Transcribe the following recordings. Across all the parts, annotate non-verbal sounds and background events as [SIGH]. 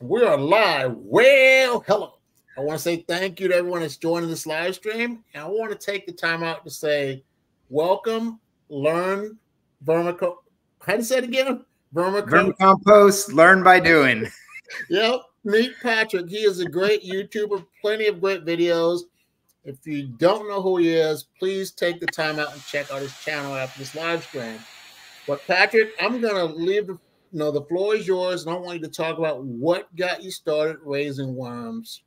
We are live. Well, hello. I want to say thank you to everyone that's joining this live stream. And I want to take the time out to say welcome, learn, vermico. How do you say it again? Vermicompost, learn by doing. [LAUGHS] yep. Meet Patrick. He is a great YouTuber, plenty of great videos. If you don't know who he is, please take the time out and check out his channel after this live stream. But Patrick, I'm gonna leave the know the floor is yours, and I want you to talk about what got you started raising worms.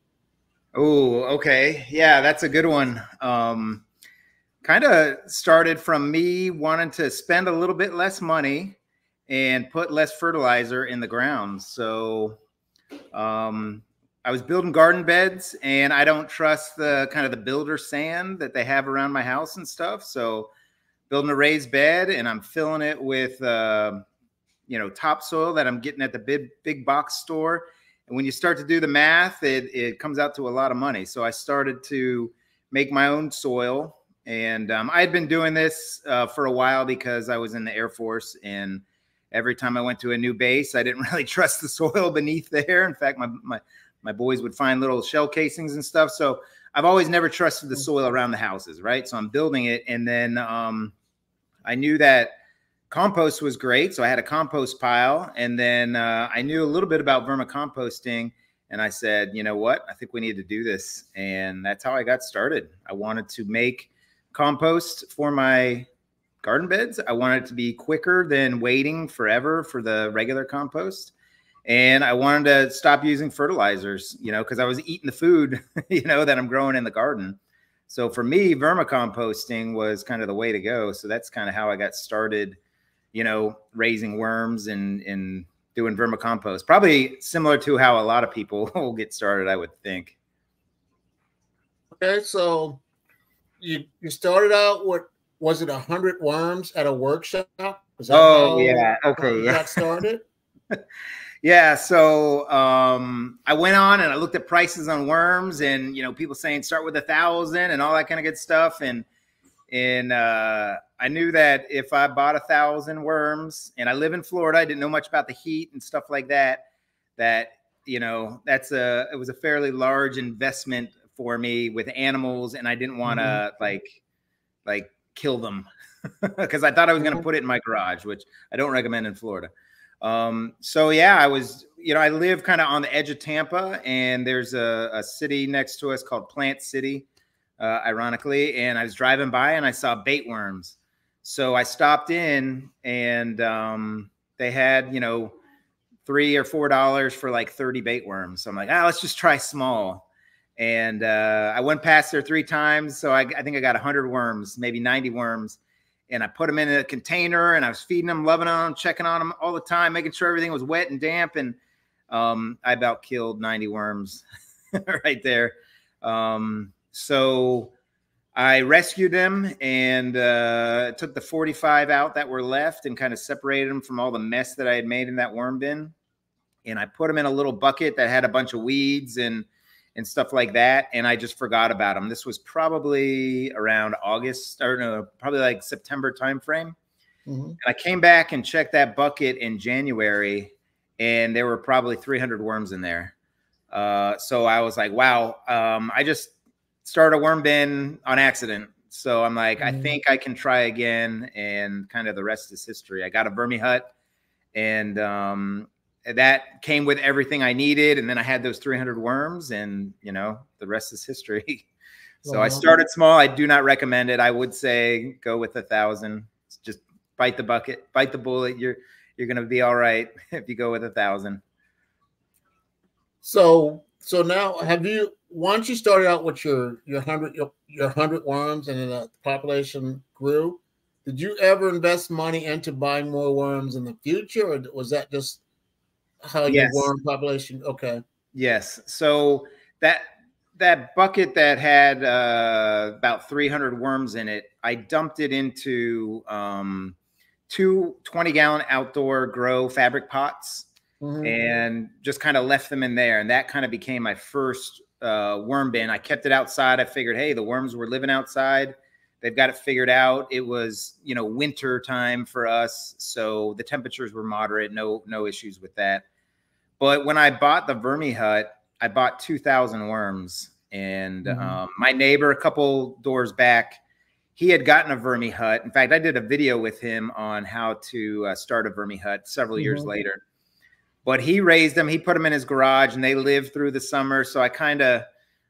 Oh, okay. Yeah, that's a good one. Um, kind of started from me wanting to spend a little bit less money and put less fertilizer in the ground. So um, I was building garden beds and I don't trust the kind of the builder sand that they have around my house and stuff. So building a raised bed and I'm filling it with, uh, you know, topsoil that I'm getting at the big, big box store. And when you start to do the math, it, it comes out to a lot of money. So I started to make my own soil. And um, I had been doing this uh, for a while because I was in the Air Force. And every time I went to a new base, I didn't [LAUGHS] really trust the soil beneath there. In fact, my, my, my boys would find little shell casings and stuff. So I've always never trusted the soil around the houses, right? So I'm building it. And then um, I knew that compost was great. So I had a compost pile. And then uh, I knew a little bit about vermicomposting. And I said, you know what? I think we need to do this. And that's how I got started. I wanted to make compost for my garden beds. I wanted it to be quicker than waiting forever for the regular compost. And I wanted to stop using fertilizers, you know, because I was eating the food, [LAUGHS] you know, that I'm growing in the garden. So for me, vermicomposting was kind of the way to go. So that's kind of how I got started you know, raising worms and and doing vermicompost. Probably similar to how a lot of people [LAUGHS] will get started, I would think. Okay, so you you started out with was it a hundred worms at a workshop? oh yeah, okay, yeah. Got started. [LAUGHS] yeah, so um, I went on and I looked at prices on worms, and you know, people saying start with a thousand and all that kind of good stuff, and and uh, I knew that if I bought a thousand worms, and I live in Florida, I didn't know much about the heat and stuff like that. That you know, that's a it was a fairly large investment for me with animals, and I didn't want to mm-hmm. like like kill them [LAUGHS] because I thought I was going to mm-hmm. put it in my garage, which I don't recommend in Florida. Um, so yeah, I was, you know, I live kind of on the edge of Tampa, and there's a, a city next to us called Plant City uh, ironically. And I was driving by and I saw bait worms. So I stopped in and um, they had, you know, three or four dollars for like 30 bait worms. So I'm like, ah, let's just try small. And uh, I went past there three times. So I, I think I got 100 worms, maybe 90 worms. And I put them in a container and I was feeding them, loving on them, checking on them all the time, making sure everything was wet and damp. And um, I about killed 90 worms [LAUGHS] right there. Um, so I rescued them and uh, took the 45 out that were left and kind of separated them from all the mess that I had made in that worm bin. And I put them in a little bucket that had a bunch of weeds and and stuff like that. And I just forgot about them. This was probably around August or no, probably like September timeframe. Mm-hmm. And I came back and checked that bucket in January, and there were probably 300 worms in there. Uh, so I was like, wow, um, I just start a worm bin on accident. So I'm like, mm-hmm. I think I can try again, and kind of the rest is history. I got a vermi hut, and um, that came with everything I needed, and then I had those 300 worms, and you know, the rest is history. [LAUGHS] so I started small. I do not recommend it. I would say go with a thousand. Just bite the bucket, bite the bullet. You're you're gonna be all right [LAUGHS] if you go with a thousand. So so now have you once you started out with your your hundred your, your hundred worms and then the population grew, did you ever invest money into buying more worms in the future, or was that just how yes. your worm population? Okay. Yes. So that that bucket that had uh, about 300 worms in it, I dumped it into um, two 20 gallon outdoor grow fabric pots mm-hmm. and just kind of left them in there. And that kind of became my first uh, worm bin. I kept it outside. I figured, hey, the worms were living outside. They've got it figured out. It was, you know, winter time for us, so the temperatures were moderate. No, no issues with that. But when I bought the Vermi Hut, I bought 2,000 worms. And mm-hmm. um, my neighbor, a couple doors back, he had gotten a Vermi Hut. In fact, I did a video with him on how to uh, start a Vermi Hut several mm-hmm. years later. But he raised them, he put them in his garage, and they lived through the summer. So I kind of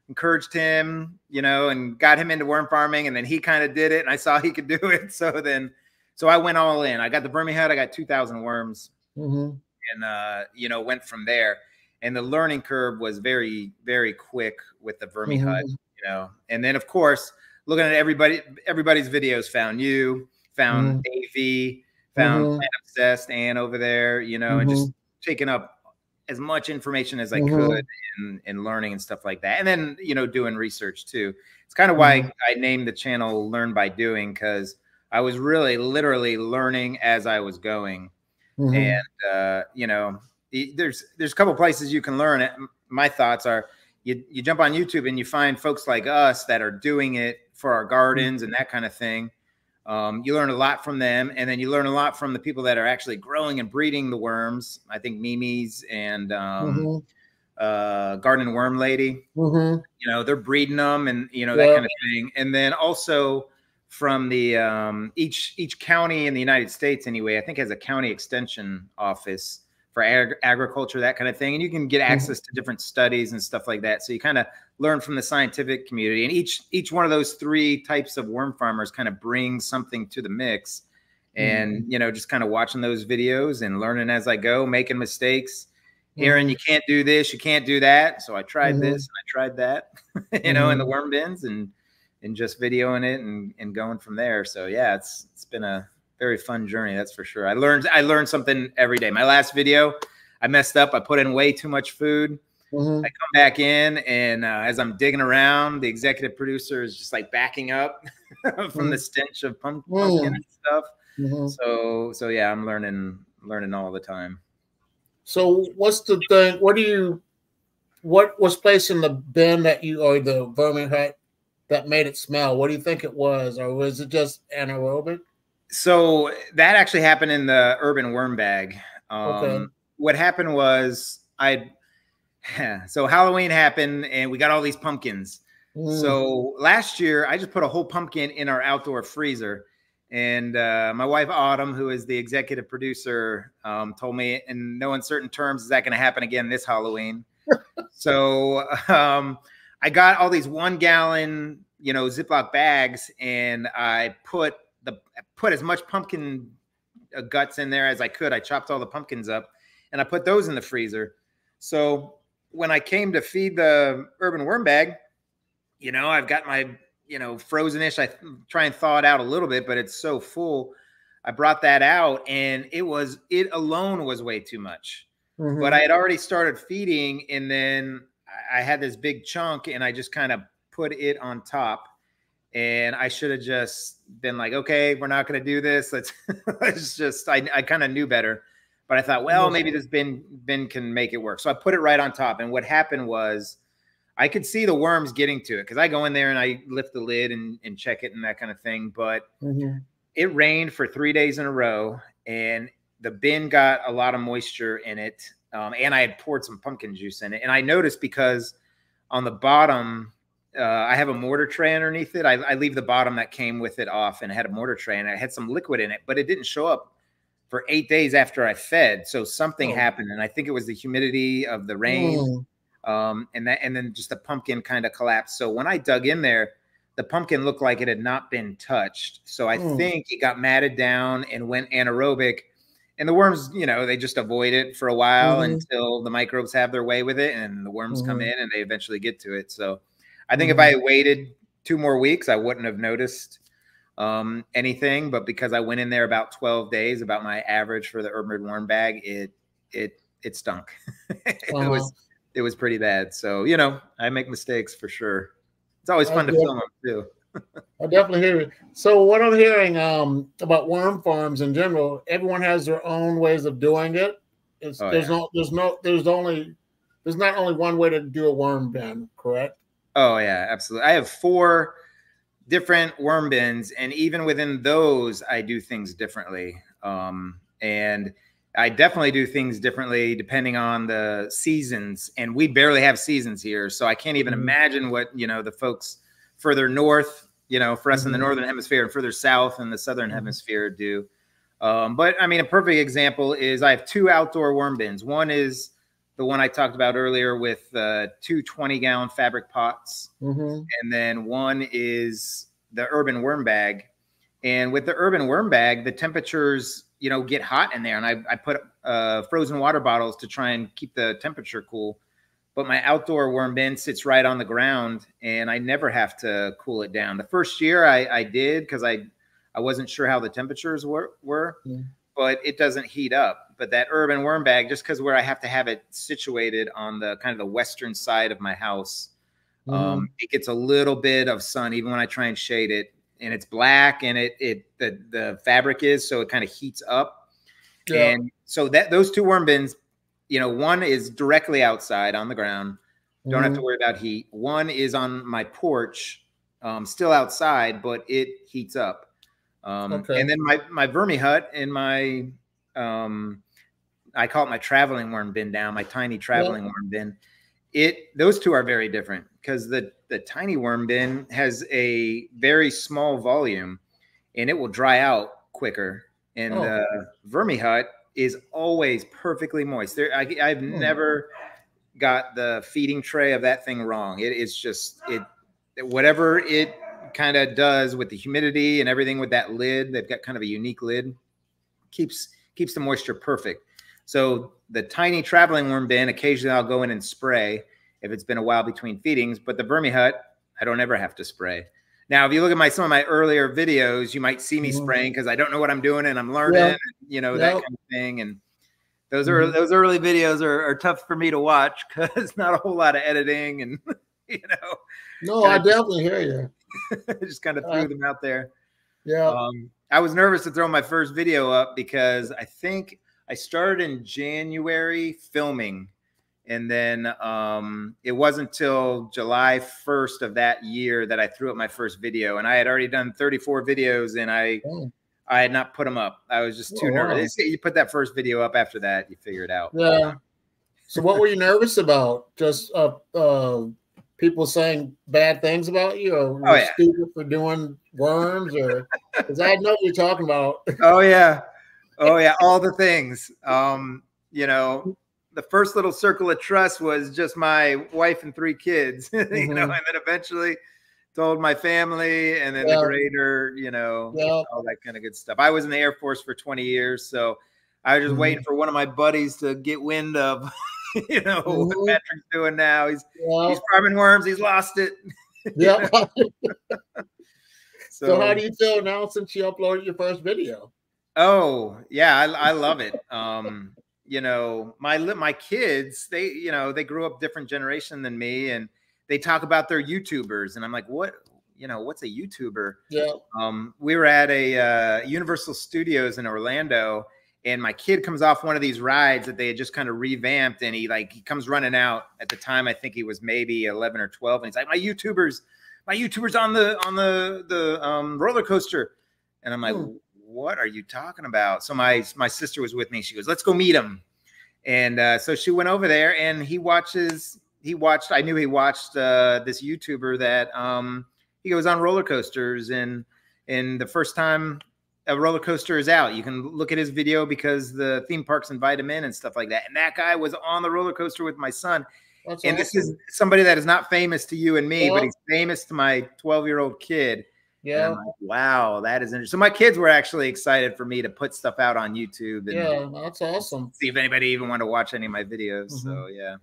encouraged him, you know, and got him into worm farming. And then he kind of did it, and I saw he could [LAUGHS] do it. So then, so I went all in. I got the Vermi Hut, I got 2,000 worms. Mm-hmm and uh, you know went from there. And the learning curve was very very quick with the Vermi mm-hmm. Hut, you know. And then of course looking at everybody everybody's videos found you, found mm-hmm. AV, found mm-hmm. Plant Obsessed and over there, you know, and just mm-hmm. taking up as much information as I mm-hmm. could in, in learning and stuff like that. And then, you know, doing research too. It's kind of why mm-hmm. I named the channel Learn by Doing because I was really literally learning as I was going. Mm-hmm. And uh, you know, there's there's a couple places you can learn it. My thoughts are you you jump on YouTube and you find folks like us that are doing it for our gardens and that kind of thing. Um, you learn a lot from them, and then you learn a lot from the people that are actually growing and breeding the worms. I think Mimi's and um, mm-hmm. uh, Garden Worm Lady. Mm-hmm. You know, they're breeding them, and you know that kind of thing. And then also from the um, each each county in the United States anyway. I think has a county extension office for ag- agriculture, that kind of thing, and you can get mm-hmm. access to different studies and stuff like that. So you kind of learn from the scientific community, and each each one of those three types of worm farmers kind of brings something to the mix. And mm-hmm. you know, just kind of watching those videos and learning as I go, making mistakes. Aaron, mm-hmm. you can't do this, you can't do that. So I tried mm-hmm. this and I tried that, [LAUGHS] you know, in the worm bins and and just videoing it and, and going from there. So yeah, it's it's been a very fun journey, that's for sure. I learned I learned something every day. My last video, I messed up. I put in way too much food. Mm-hmm. I come back in, and uh, as I'm digging around, the executive producer is just like backing up [LAUGHS] from mm-hmm. the stench of pumpkin mm-hmm. and stuff. Mm-hmm. So, so yeah, I'm learning, learning all the time. So, what's the thing? What do you, what was placed in the bin that you or the Vermi Hut that made it smell? What do you think it was, or was it just anaerobic? So that actually happened in the urban worm bag. Um, okay. What happened was I, [LAUGHS] so Halloween happened and we got all these pumpkins. Mm. So last year I just put a whole pumpkin in our outdoor freezer. And uh, my wife Autumn, who is the executive producer, um, told me in no uncertain terms, is that going to happen again this Halloween? [LAUGHS] so um, I got all these one gallon, you know, Ziploc bags, and I put the put as much pumpkin uh, guts in there as I could. I chopped all the pumpkins up, and I put those in the freezer. So when I came to feed the urban worm bag, you know, I've got my you know frozenish. I try and thaw it out a little bit, but it's so full. I brought that out, and it was it alone was way too much. Mm-hmm. But I had already started feeding, and then I had this big chunk and I just kind of put it on top. And I should have just been like, okay, we're not going to do this. Let's, [LAUGHS] let's just, I, I kind of knew better. But I thought, well, maybe this bin bin can make it work. So I put it right on top. And what happened was I could see the worms getting to it because I go in there and I lift the lid and, and check it and that kind of thing. But mm-hmm. it rained for three days in a row and the bin got a lot of moisture in it um, and I had poured some pumpkin juice in it. And I noticed because on the bottom, uh, I have a mortar tray underneath it. I, I, leave the bottom that came with it off, and I had a mortar tray, and I had some liquid in it, but it didn't show up for eight days after I fed. So something oh. happened, and I think it was the humidity of the rain, oh. um, and that, and then just the pumpkin kind of collapsed. So when I dug in there, the pumpkin looked like it had not been touched. So I oh. think it got matted down and went anaerobic and the worms, you know, they just avoid it for a while mm-hmm. until the microbes have their way with it, and the worms mm-hmm. come in and they eventually get to it. So, I think mm-hmm. if I waited two more weeks, I wouldn't have noticed um, anything. But because I went in there about twelve days, about my average for the urban worm bag, it it it stunk. [LAUGHS] it was uh-huh. it was pretty bad. So you know, I make mistakes for sure. It's always fun to film them too. I definitely hear it. So what I'm hearing um, about worm farms in general, everyone has their own ways of doing it. It's, oh, there's yeah. no, there's no, there's only, there's not only one way to do a worm bin, correct? Oh yeah, absolutely. I have four different worm bins, and even within those, I do things differently. Um, and I definitely do things differently depending on the seasons, and we barely have seasons here, so I can't even mm-hmm. imagine what you know the folks further north, you know, for us in the mm-hmm. northern hemisphere and further south in the southern mm-hmm. hemisphere do. Um, but I mean, a perfect example is I have two outdoor worm bins. One is the one I talked about earlier with uh, two 20 gallon fabric pots. Mm-hmm. And then one is the urban worm bag. And with the urban worm bag, the temperatures, you know, get hot in there. And I, I put uh, frozen water bottles to try and keep the temperature cool. But my outdoor worm bin sits right on the ground and I never have to cool it down. The first year I, I did because I, I wasn't sure how the temperatures were, were mm. but it doesn't heat up but that urban worm bag, just because where I have to have it situated on the kind of the western side of my house, mm. um, it gets a little bit of sun even when I try and shade it. And it's black, and it it the the fabric is so it kind of heats up. Yeah. And so that those two worm bins, you know, one is directly outside on the ground, don't mm. have to mm-hmm. worry about heat. One is on my porch, um, still outside, but it heats up. Um, okay. And then my my vermi hut and my um, I call it my traveling worm bin down, my tiny traveling yeah. worm bin. It those two are very different because the the tiny worm bin has a very small volume and it will dry out quicker. And oh. the vermi hut is always perfectly moist. There, I, have oh. Hmm. never got the feeding tray of that thing wrong. It is just it whatever it kind of does with the humidity and everything with that lid. They've got kind of a unique lid. Keeps keeps the moisture perfect. So the tiny traveling worm bin, occasionally I'll go in and spray if it's been a while between feedings, but the vermi hut, I don't ever have to spray. Now, if you look at my some of my earlier videos, you might see me mm-hmm. spraying because I don't know what I'm doing and I'm learning, and, you know, that kind of thing. And those are mm-hmm. those early videos are, are tough for me to watch because [LAUGHS] not a whole lot of editing and [LAUGHS] you know. No, I definitely hear you. [LAUGHS] just kind of threw uh, them out there. Yeah. Um, I was nervous to throw my first video up because I think I started in January filming, and then um, it wasn't until July 1st of that year that I threw up my first video. And I had already done 34 videos, and I oh. I had not put them up. I was just too oh, nervous. Wow. You put that first video up after that, you figure it out. Yeah. So what were you nervous about? Just uh, uh, people saying bad things about you, or oh, yeah. stupid for doing worms, or because I know what you're talking about. Oh yeah oh yeah, all the things. Um, you know, the first little circle of trust was just my wife and three kids, mm-hmm. [LAUGHS] you know, mm-hmm. and then eventually told my family and then yeah. the greater, you know, yeah. all that kind of good stuff. I was in the Air Force for 20 years, so I was just mm-hmm. waiting for one of my buddies to get wind of, [LAUGHS] you know, mm-hmm. what Patrick's doing now. He's yeah. he's farming worms, he's lost it. [LAUGHS] Yeah. so, so how do you feel now since you uploaded your first video? Oh yeah, I, I love it. [LAUGHS] Um, you know, my my kids, they you know they grew up different generation than me, and they talk about their YouTubers, and I'm like, what? You know, what's a YouTuber? Yeah. Um, we were at a uh, Universal Studios in Orlando, and my kid comes off one of these rides that they had just kind of revamped, and he like he comes running out. At the time, I think he was maybe 11 or 12, and he's like, my YouTubers, my YouTubers on the on the the um, roller coaster, and I'm like. Hmm what are you talking about? So my my sister was with me. She goes, let's go meet him. And uh, so she went over there, and he watches. He watched. I knew he watched uh, this YouTuber that um, he goes on roller coasters, and and the first time a roller coaster is out, you can look at his video because the theme parks invite him in and stuff like that. And that guy was on the roller coaster with my son. That's and awesome. this is somebody that is not famous to you and me, but he's famous to my 12 year old kid. Yeah. Like, wow, that is interesting. So my kids were actually excited for me to put stuff out on YouTube. And yeah, that's awesome. See if anybody even want to watch any of my videos. Mm-hmm. So yeah.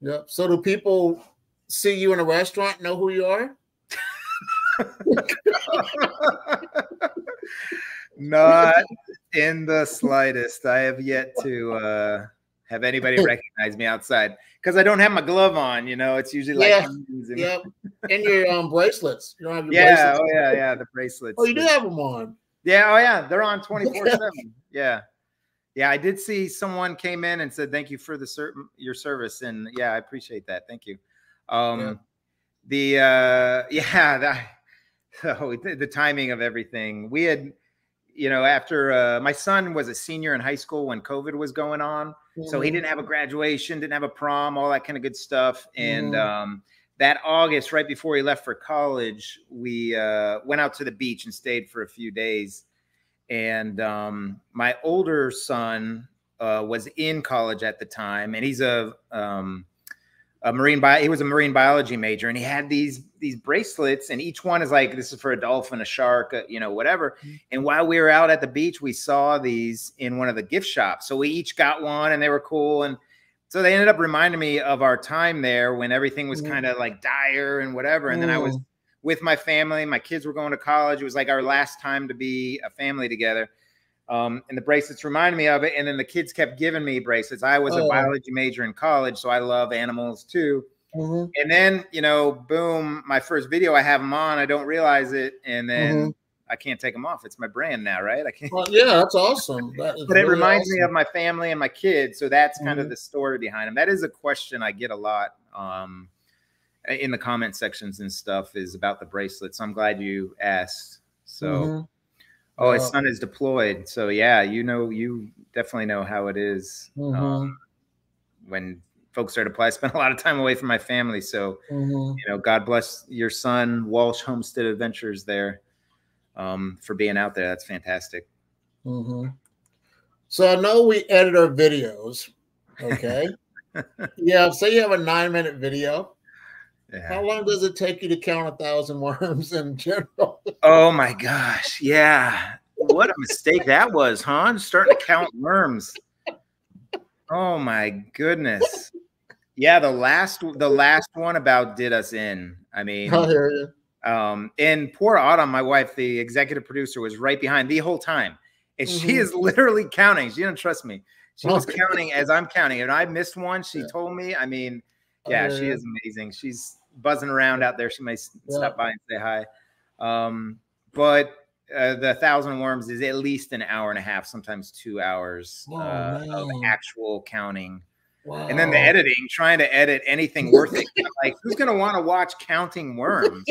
Yeah. So do people see you in a restaurant know who you are? [LAUGHS] [LAUGHS] Not in the slightest. I have yet to uh, have anybody [LAUGHS] recognize me outside because I don't have my glove on. You know, it's usually like yeah, and, yeah, and your um bracelets. You don't have your yeah, bracelets. oh yeah, yeah, the bracelets. Oh, you do have them on. Yeah, oh yeah, they're on [LAUGHS] twenty four seven. Yeah, yeah. I did see someone came in and said thank you for the ser- your service, and yeah, I appreciate that. Thank you. Um, yeah. the uh, [LAUGHS] yeah, that, oh, the, the timing of everything. We had you know, after uh, my son was a senior in high school when COVID was going on, mm-hmm. so he mm-hmm. didn't have a graduation, didn't have a prom, all that kind of good stuff. And mm-hmm. um, that August, right before he left for college, we uh, went out to the beach and stayed for a few days. And um, my older son uh, was in college at the time, and he's a um, a marine bio. He was a marine biology major, and he had these these bracelets, and each one is like this is for a dolphin, a shark, a, you know, whatever. Mm-hmm. And while we were out at the beach, we saw these in one of the gift shops. So we each got one, and they were cool. And so they ended up reminding me of our time there when everything was kind of like dire and whatever. And then I was with my family. My kids were going to college. It was like our last time to be a family together. Um, and the bracelets reminded me of it. And then the kids kept giving me bracelets. I was oh. a biology major in college, so I love animals too. Mm-hmm. And then, you know, boom, my first video, I have them on. I don't realize it. And then mm-hmm. I can't take them off. It's my brand now, right? I can't. Well, yeah, that's awesome. [LAUGHS] That but really it reminds awesome. me of my family and my kids. So that's mm-hmm. kind of mm-hmm. the story behind them. That is a question I get a lot um, in the comment sections and stuff is about the bracelets. I'm glad you asked. So. Oh, his son is deployed. So yeah, you know, you definitely know how it is mm-hmm. um, when folks are deployed. I spent a lot of time away from my family, so mm-hmm. you know, God bless your son, Walsh Homestead Adventures, there um, for being out there. That's fantastic. Mm-hmm. So I know we edit our videos. Okay. [LAUGHS] yeah. Say you have a nine-minute video. Yeah. How long does it take you to count a thousand [LAUGHS] worms in general? oh my gosh. Yeah. What a mistake that was, huh? Starting to count worms. Oh my goodness. Yeah, the last the last one about did us in. I mean, I hear you. Um, and poor Autumn, my wife, the executive producer, was right behind the whole time. And mm-hmm. she is literally counting. She didn't trust me. She was [LAUGHS] counting as I'm counting. And I missed one. She yeah. told me. I mean, yeah, she is amazing. She's buzzing around out there. She may yeah. stop by and say hi. Um, but uh, the thousand worms is at least an hour and a half, sometimes two hours oh, uh, of actual counting. Wow. And then the editing, trying to edit anything worth it. like, who's going to want to watch counting worms?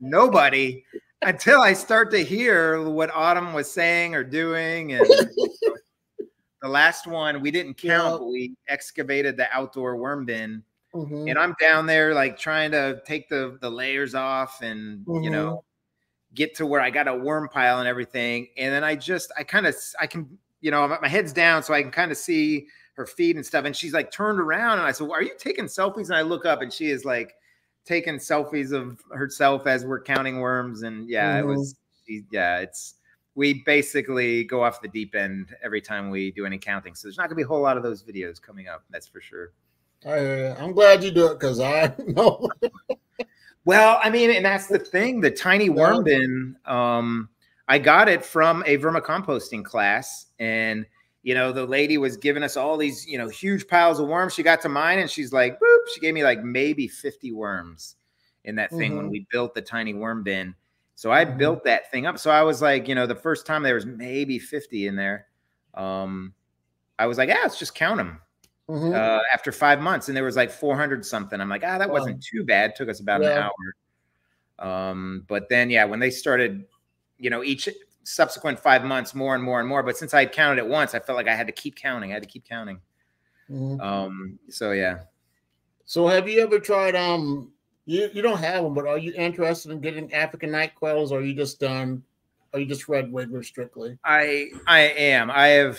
Nobody until I start to hear what Autumn was saying or doing. And [LAUGHS] the last one, we didn't count, but we excavated the outdoor worm bin Mm-hmm. And I'm down there like trying to take the the layers off and mm-hmm. you know get to where I got a worm pile and everything. And then I just I kind of I can you know my head's down so I can kind of see her feet and stuff. And she's like turned around and I said, well, "Are you taking selfies?" And I look up and she is like taking selfies of herself as we're counting worms. And yeah, mm-hmm. it was she, yeah, it's we basically go off the deep end every time we do any counting. So there's not gonna be a whole lot of those videos coming up. That's for sure. I, am glad you do it because I [LAUGHS] know. well, I mean, and that's the thing. The tiny worm bin, um, I got it from a vermicomposting class, and you know, the lady was giving us all these, you know, huge piles of worms. She got to mine, and she's like, "Boop!" She gave me like maybe 50 worms in that thing mm-hmm. when we built the tiny worm bin. So I mm-hmm. built that thing up. So I was like, you know, the first time there was maybe 50 in there. Um, I was like, yeah, let's just count them. Mm-hmm. Uh, after five months, and there was like 400 something. I'm like, ah, that wow. wasn't too bad. It took us about yeah. an hour. Um, but then, yeah, when they started, you know, each subsequent five months, more and more and more. But since I had counted it once, I felt like I had to keep counting. I had to keep counting. Mm-hmm. Um, so yeah. So have you ever tried? Um, you you don't have them, but are you interested in getting African nightcrawlers, or are you just done? Are you just red wiggler strictly? I I am. I have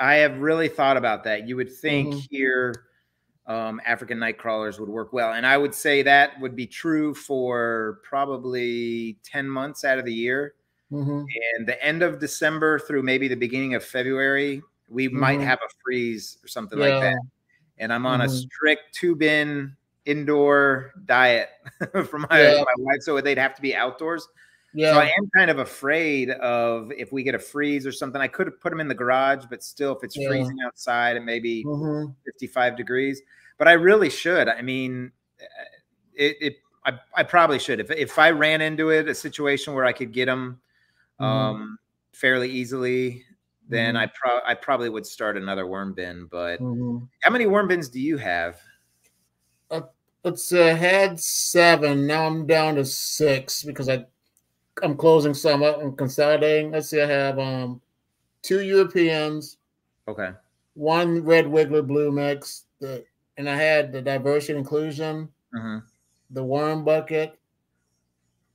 I have really thought about that. You would think mm-hmm. here um, African night crawlers would work well. And I would say that would be true for probably 10 months out of the year. Mm-hmm. And the end of December through maybe the beginning of February, we mm-hmm. might have a freeze or something yeah. like that. And I'm on a mm-hmm. strict two bin indoor diet [LAUGHS] for my, yeah. my wife. So they'd have to be outdoors. Yeah. So I am kind of afraid of if we get a freeze or something. I could have put them in the garage, but still, if it's yeah. freezing outside and maybe mm-hmm. 55 degrees, but I really should. I mean, uh, it, it I, I probably should. If, if I ran into it, a situation where I could get them mm-hmm. um, fairly easily, then mm-hmm. I, pro- I probably would start another worm bin. But mm-hmm. how many worm bins do you have? Uh, it's uh, had seven. Now I'm down to six because I I'm closing some up and consolidating. Let's see, I have um two Europeans, Okay. one red wiggler blue mix, the and I had the diversity inclusion, hmm the worm bucket,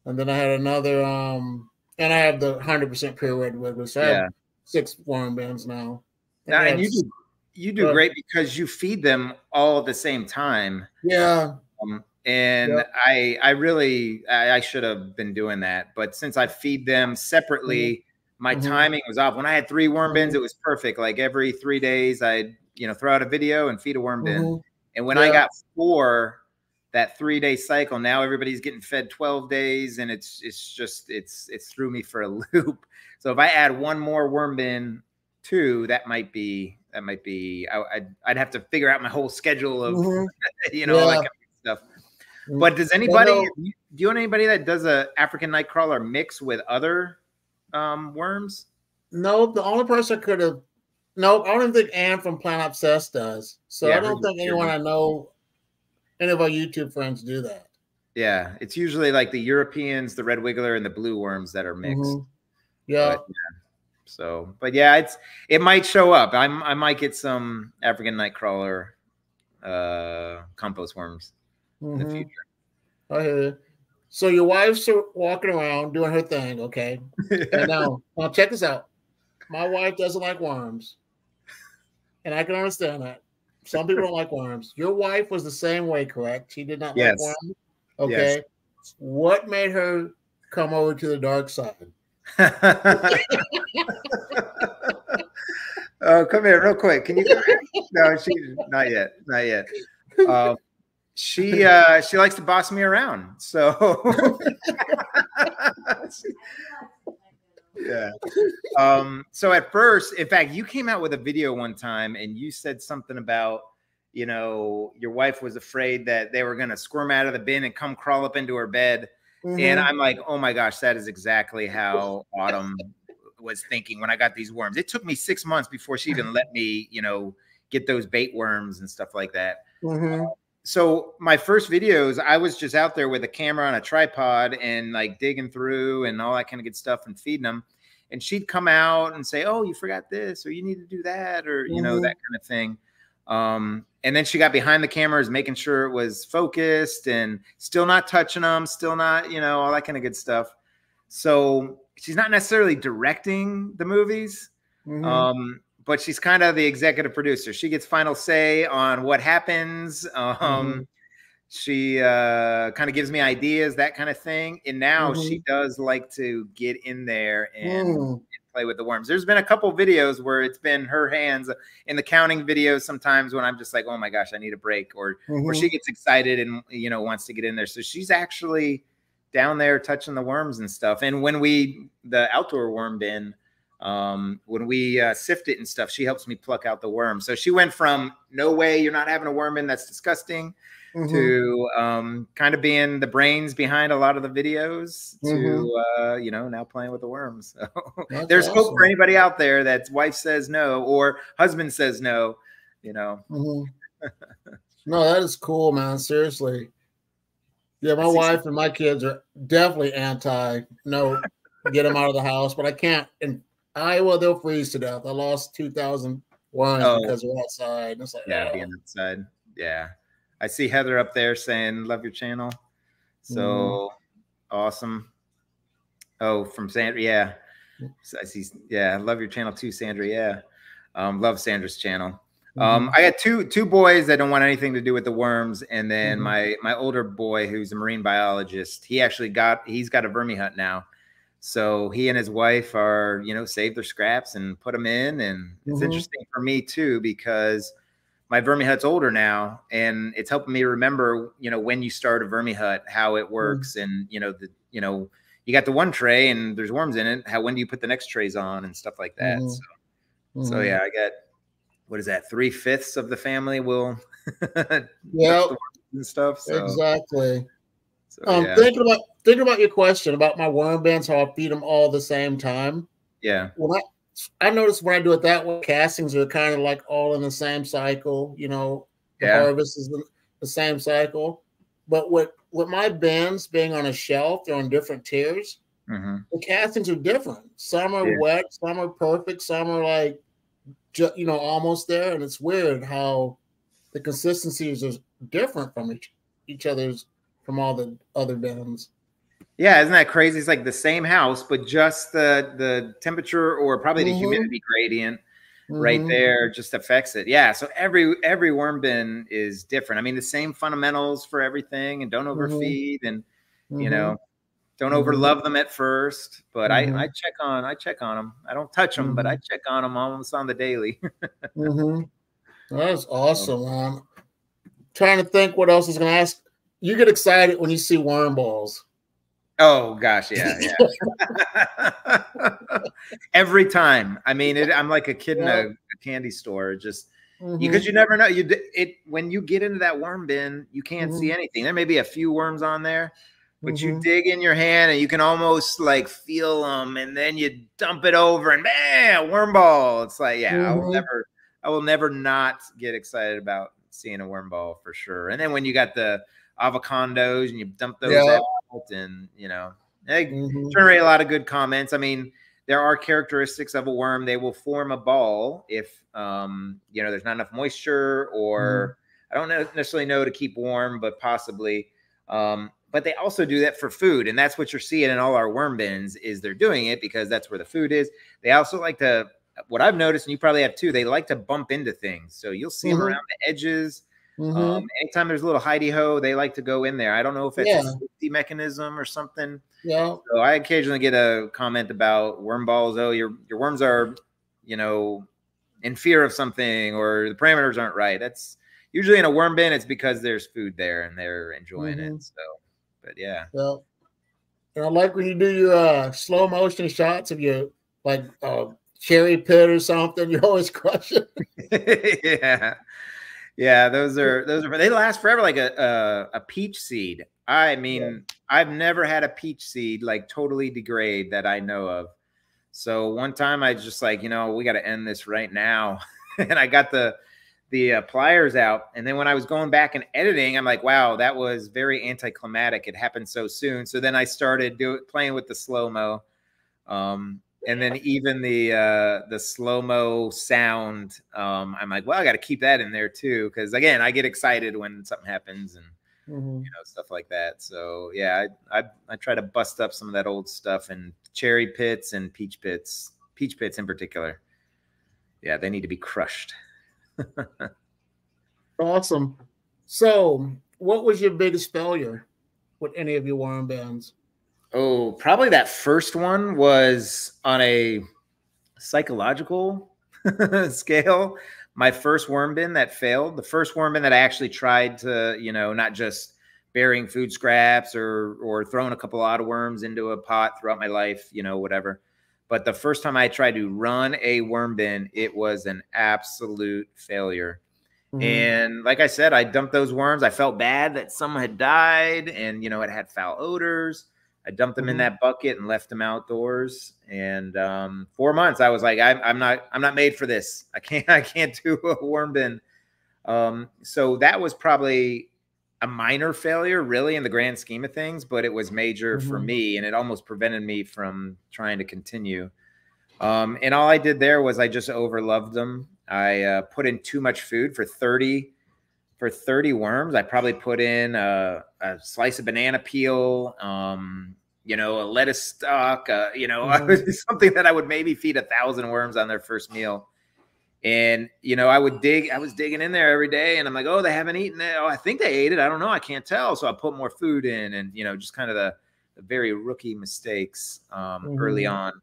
and then I had another um and I have the hundred percent pure red wiggler. So I have six worm bins now. Now, and you do you do ahead. great because you feed them all at the same time. yeah, Um, and Yep. I I really I, I should have been doing that, but since I feed them separately, my Mhm. timing was off. When I had three worm bins, it was perfect. Like every three days, I'd you know throw out a video and feed a worm bin. mhm, And when I got four, that three day cycle, now everybody's getting fed 12 days, and it's it's just it's it's threw me for a [LAUGHS] loop. So if I add one more worm bin, two, that might be that might be I, I'd I'd have to figure out my whole schedule of mhm. [LAUGHS] you know Yeah. stuff. But does anybody do you know anybody that does a African nightcrawler mix with other um, worms? No, the only person could have. No, I don't think Ann from Planet Obsessed does. So Yeah, I don't think anyone I know, any of our YouTube friends do that. Yeah, it's usually like the Europeans, the red wiggler, and the blue worms that are mixed. Mhm. Yeah, But, yeah. So, but yeah, it's it might show up. I'm I might get some African nightcrawler uh compost worms in the mhm. future. I hear you. So your wife's walking around doing her thing, okay? [LAUGHS] And now, now check this out. My wife doesn't like worms, and I can understand that. Some people don't like worms. Your wife was the same way, correct? She did not Yes. like worms. Okay. What made her come over to the dark side? [LAUGHS] oh, come here, real quick. Can you? Come here? No, she not yet, not yet. Um, [LAUGHS] she uh, she likes to boss me around. So [LAUGHS] yeah. Um, so at first, in fact, you came out with a video one time and you said something about, you know, your wife was afraid that they were gonna squirm out of the bin and come crawl up into her bed. And Mhm. I'm like, oh my gosh, that is exactly how Autumn was thinking when I got these worms. It took me six months before she even let me, you know, get those bait worms and stuff like that. Mhm. So my first videos, I was just out there with a camera on a tripod and like digging through and all that kind of good stuff and feeding them. And she'd come out and say, "Oh, you forgot this, or you need to do that, or you know Mhm. that kind of thing." Um, and then she got behind the cameras, making sure it was focused and still not touching them, still not, you know, all that kind of good stuff. So she's not necessarily directing the movies, Mhm. um, but she's kind of the executive producer. She gets final say on what happens. Um, Mhm. She uh, kind of gives me ideas, that kind of thing. And now Mhm. she does like to get in there and Mm. play with the worms. There's been a couple videos where it's been her hands in the counting videos. Sometimes when I'm just like, oh my gosh, I need a break, or or Mhm. she gets excited and you know wants to get in there. So she's actually down there touching the worms and stuff. And when we the outdoor worm bin, um, when we uh, sift it and stuff, she helps me pluck out the worm. So she went from no way you're not having a worm in that's disgusting Mhm. to um, kind of being the brains behind a lot of the videos to uh, you know now playing with the worms. [LAUGHS] So there's hope for anybody out there that's wife says no or husband says no. You know, Mhm. no, that is cool, man. Seriously. Yeah, my wife and my kids are definitely anti no, get them out of the house. But I can't. In Iowa, they'll freeze to death. I lost 2001 Oh. because we're outside. It's like, yeah, oh. being outside. Yeah, I see Heather up there saying love your channel. So awesome. Oh, from Sandra, yeah. So I see. Yeah, love your channel too, Sandra. Yeah, um, love Sandra's channel. Um, I got two two boys that don't want anything to do with the worms, and then Mhm. my my older boy who's a marine biologist. He actually got he's got a vermi hut now, so he and his wife are you know save their scraps and put them in, and it's Mhm. interesting for me too because my vermi hut's older now, and it's helping me remember you know when you start a vermi hut how it works, and you know the you know you got the one tray and there's worms in it. How when do you put the next trays on and stuff like that? Mhm. So, so Mhm. yeah, I got what is that? Three fifths of the family will [LAUGHS] Yeah, and stuff. So, exactly. So Um, yeah, thinking about thinking about your question about my worm bands, how I feed them all the same time. yeah, When I I notice when I do it that way, castings are kind of like all in the same cycle. You know, the Yeah. harvest is the, the same cycle. But with with my bins being on a shelf, they're on different tiers. mm-hmm. the castings are different. Some are yeah. wet, some are perfect, some are like, ju- you know, almost there. And it's weird how the consistencies are different from each, each other's from all the other bins. Yeah, isn't that crazy? It's like the same house, but just the the temperature or probably the mm-hmm. humidity gradient mm-hmm. right there just affects it. Yeah, so every every worm bin is different. I mean, the same fundamentals for everything, and don't mm-hmm. overfeed, and you know, mm-hmm. don't mm-hmm. overlove them at first. But I I check on I check on them. I don't touch them, but I check on them almost on the daily. [LAUGHS] That's awesome, man. Trying to think what else is going to ask. You get excited when you see worm balls. Oh gosh, yeah, yeah. [LAUGHS] Every time. I mean, it, I'm like a kid yeah. in a, a, candy store. Just mm-hmm. because you never know. You it when you get into that worm bin, you can't mm-hmm. see anything. There may be a few worms on there, but mm-hmm. you dig in your hand and you can almost like feel them, and then you dump it over, and man, worm ball. It's like, yeah, I will mm-hmm. never, I will never not get excited about seeing a worm ball for sure. And then when you got the avocados and you dump those yeah. out and you know they mm-hmm. generate a lot of good comments i mean there are characteristics of a worm they will form a ball if um you know there's not enough moisture or mm-hmm. i don't necessarily know to keep warm but possibly um but they also do that for food and that's what you're seeing in all our worm bins is they're doing it because that's where the food is they also like to what i've noticed and you probably have too they like to bump into things so you'll see mm-hmm. them around the edges Mm-hmm. Um, anytime there's a little hidey ho, they like to go in there. I don't know if it's yeah. a safety mechanism or something. Yeah. So I occasionally get a comment about worm balls. Oh, your your worms are, you know, in fear of something or the parameters aren't right. That's usually in a worm bin. It's because there's food there and they're enjoying mm-hmm. it. So, but yeah. Well, and I like when you do your uh, slow motion shots of your like uh, cherry pit or something. [LAUGHS] You always crush it. [LAUGHS] yeah. Yeah, those are those are they last forever like a a, a peach seed. I mean, yeah. I've never had a peach seed like totally degrade that I know of. So one time I just like, you know, we got to end this right now. [LAUGHS] and I got the the uh, pliers out and then when I was going back and editing, I'm like, wow, that was very anticlimactic. It happened so soon. So then I started doing playing with the slow-mo. Um and then even the uh the slow mo sound um i'm like well i got to keep that in there too because again i get excited when something happens and mm-hmm. you know stuff like that. So yeah I, I, I try to bust up some of that old stuff and cherry pits and peach pits peach pits in particular. Yeah they need to be crushed. [LAUGHS] Awesome. So what was your biggest failure with any of your worm bands Oh, probably that first one was on a psychological [LAUGHS] scale. My first worm bin that failed, the first worm bin that I actually tried to, you know, not just burying food scraps or or throwing a couple of worms into a pot throughout my life, you know, whatever. But the first time I tried to run a worm bin, it was an absolute failure. Mm-hmm. And like I said, I dumped those worms. I felt bad that some had died and, you know, it had foul odors. I dumped them mm-hmm. in that bucket and left them outdoors. And um, four months, I was like, I'm, I'm, not, I'm not made for this. I can't, [LAUGHS] I can't do a worm bin. Um, so that was probably a minor failure, really, in the grand scheme of things, but it was major mm-hmm. for me, and it almost prevented me from trying to continue. Um, and all I did there was I just overloved them. I uh, put in too much food for 30 for 30 worms, I probably put in a, a slice of banana peel, um, you know, a lettuce stalk, uh, you know, [LAUGHS] mm-hmm. something that I would maybe feed a thousand worms on their first meal. And, you know, I would dig, I was digging in there every day and I'm like, oh, they haven't eaten it. Oh, I think they ate it. I don't know. I can't tell. So I put more food in and, you know, just kind of the, the very rookie mistakes um, mm-hmm. early on.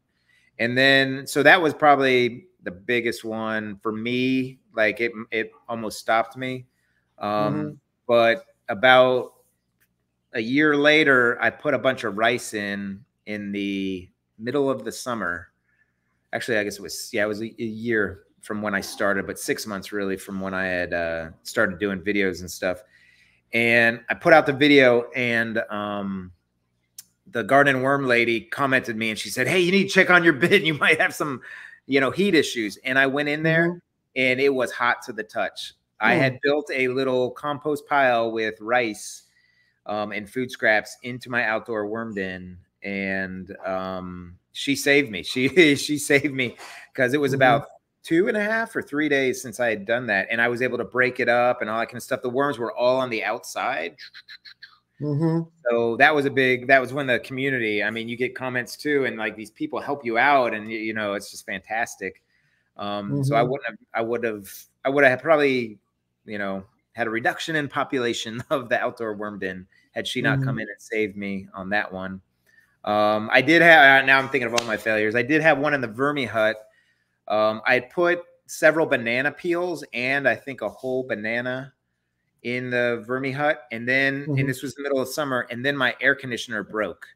And then, so that was probably the biggest one for me. Like it, it almost stopped me. Um, mm-hmm. But about a year later, I put a bunch of rice in in the middle of the summer. Actually, I guess it was yeah, it was a, a year from when I started, but six months really from when I had uh, started doing videos and stuff. And I put out the video, and um, the garden worm lady commented me, and she said, "Hey, you need to check on your bin. [LAUGHS] You might have some, you know, heat issues." And I went in there, mm-hmm. and it was hot to the touch. I had built a little compost pile with rice um, and food scraps into my outdoor worm bin, and um, she saved me. [LAUGHS] She she saved me because it was mm-hmm. about two and a half or three days since I had done that, and I was able to break it up and all that kind of stuff. The worms were all on the outside. Mm-hmm. So that was a big. That was when the community. I mean, you get comments too, and like these people help you out, and you know it's just fantastic. Um, mm-hmm. So I mm-hmm. wouldn't have. I would have. I would have probably, you know, had a reduction in population [LAUGHS] of the outdoor worm bin had she not mm-hmm. come in and saved me on that one. Um, I did have. Now I'm thinking of all my failures. I did have one in the Vermi hut. Um, I put several banana peels and I think a whole banana in the Vermi hut, and then mm-hmm. and this was the middle of summer, and then my air conditioner broke.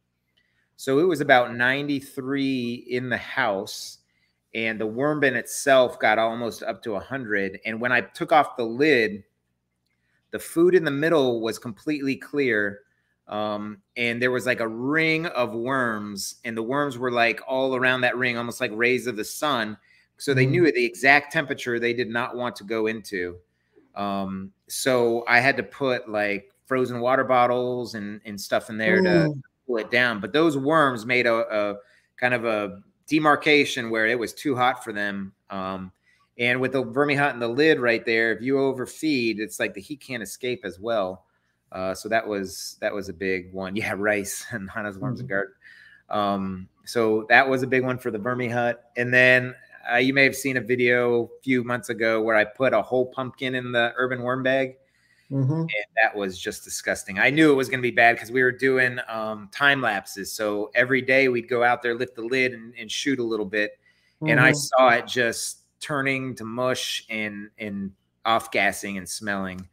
So it was about 93 in the house, and the worm bin itself got almost up to 100. And when I took off the lid, the food in the middle was completely clear. Um, and there was like a ring of worms, and the worms were like all around that ring, almost like rays of the sun. So they mm. knew the exact temperature they did not want to go into. Um, so I had to put like frozen water bottles and, and stuff in there to cool it down. But those worms made a, a, kind of a demarcation where it was too hot for them. Um, and with the vermi hut and the lid right there, if you overfeed, it's like the heat can't escape as well. Uh, so that was that was a big one. [LAUGHS] Yeah, rice and Hana's worms mm-hmm. and garden. Um, so that was a big one for the vermi hut. And then uh, you may have seen a video a few months ago where I put a whole pumpkin in the urban worm bag. Mm-hmm. And that was just disgusting. I knew it was going to be bad because we were doing um, time lapses. So every day we'd go out there, lift the lid, and, and shoot a little bit. Mm-hmm. And I mm-hmm. saw it just turning to mush and and off gassing and smelling.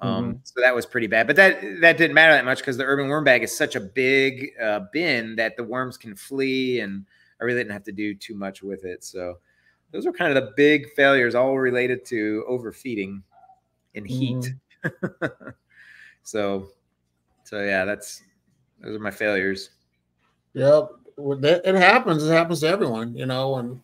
Um, mm-hmm. So that was pretty bad. But that that didn't matter that much because the urban worm bag is such a big uh, bin that the worms can flee, and I really didn't have to do too much with it. So those were kind of the big failures, all related to overfeeding and heat. Mm. [LAUGHS] so, so yeah, that's those are my failures. Yep, it happens. It happens to everyone, you know, and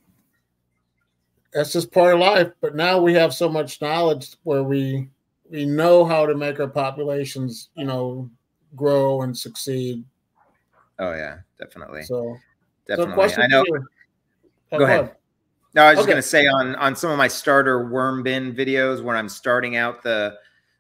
that's just part of life. But now we have so much knowledge where we we know how to make our populations, you know, grow and succeed. Oh yeah, definitely. So definitely, so I know. Go ahead. No, I was just okay. going to say on on some of my starter worm bin videos where I'm starting out the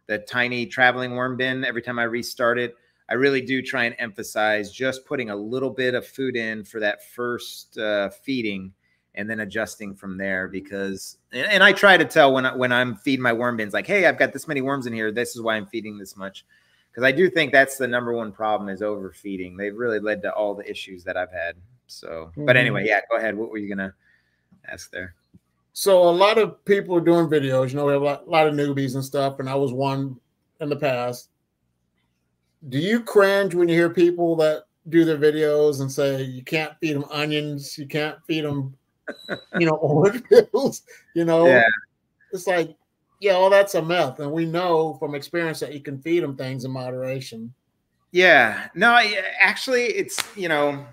the tiny traveling worm bin every time I restart it, I really do try and emphasize just putting a little bit of food in for that first uh, feeding and then adjusting from there because and, and, I try to tell when I, when I'm feeding my worm bins like, hey, I've got this many worms in here. This is why I'm feeding this much because I do think that's the number one problem is overfeeding. They've really led to all the issues that I've had. So, mm-hmm. but anyway, yeah, go ahead. What were you gonna? ask there. So a lot of people are doing videos. You know, we have a lot, a lot of newbies and stuff, and I was one in the past. Do you cringe when you hear people that do their videos and say you can't feed them onions, you can't feed them, you know, [LAUGHS] orange peels? You know, yeah. it's like, yeah, well, that's a myth, and we know from experience that you can feed them things in moderation. Yeah, no, actually, it's you know,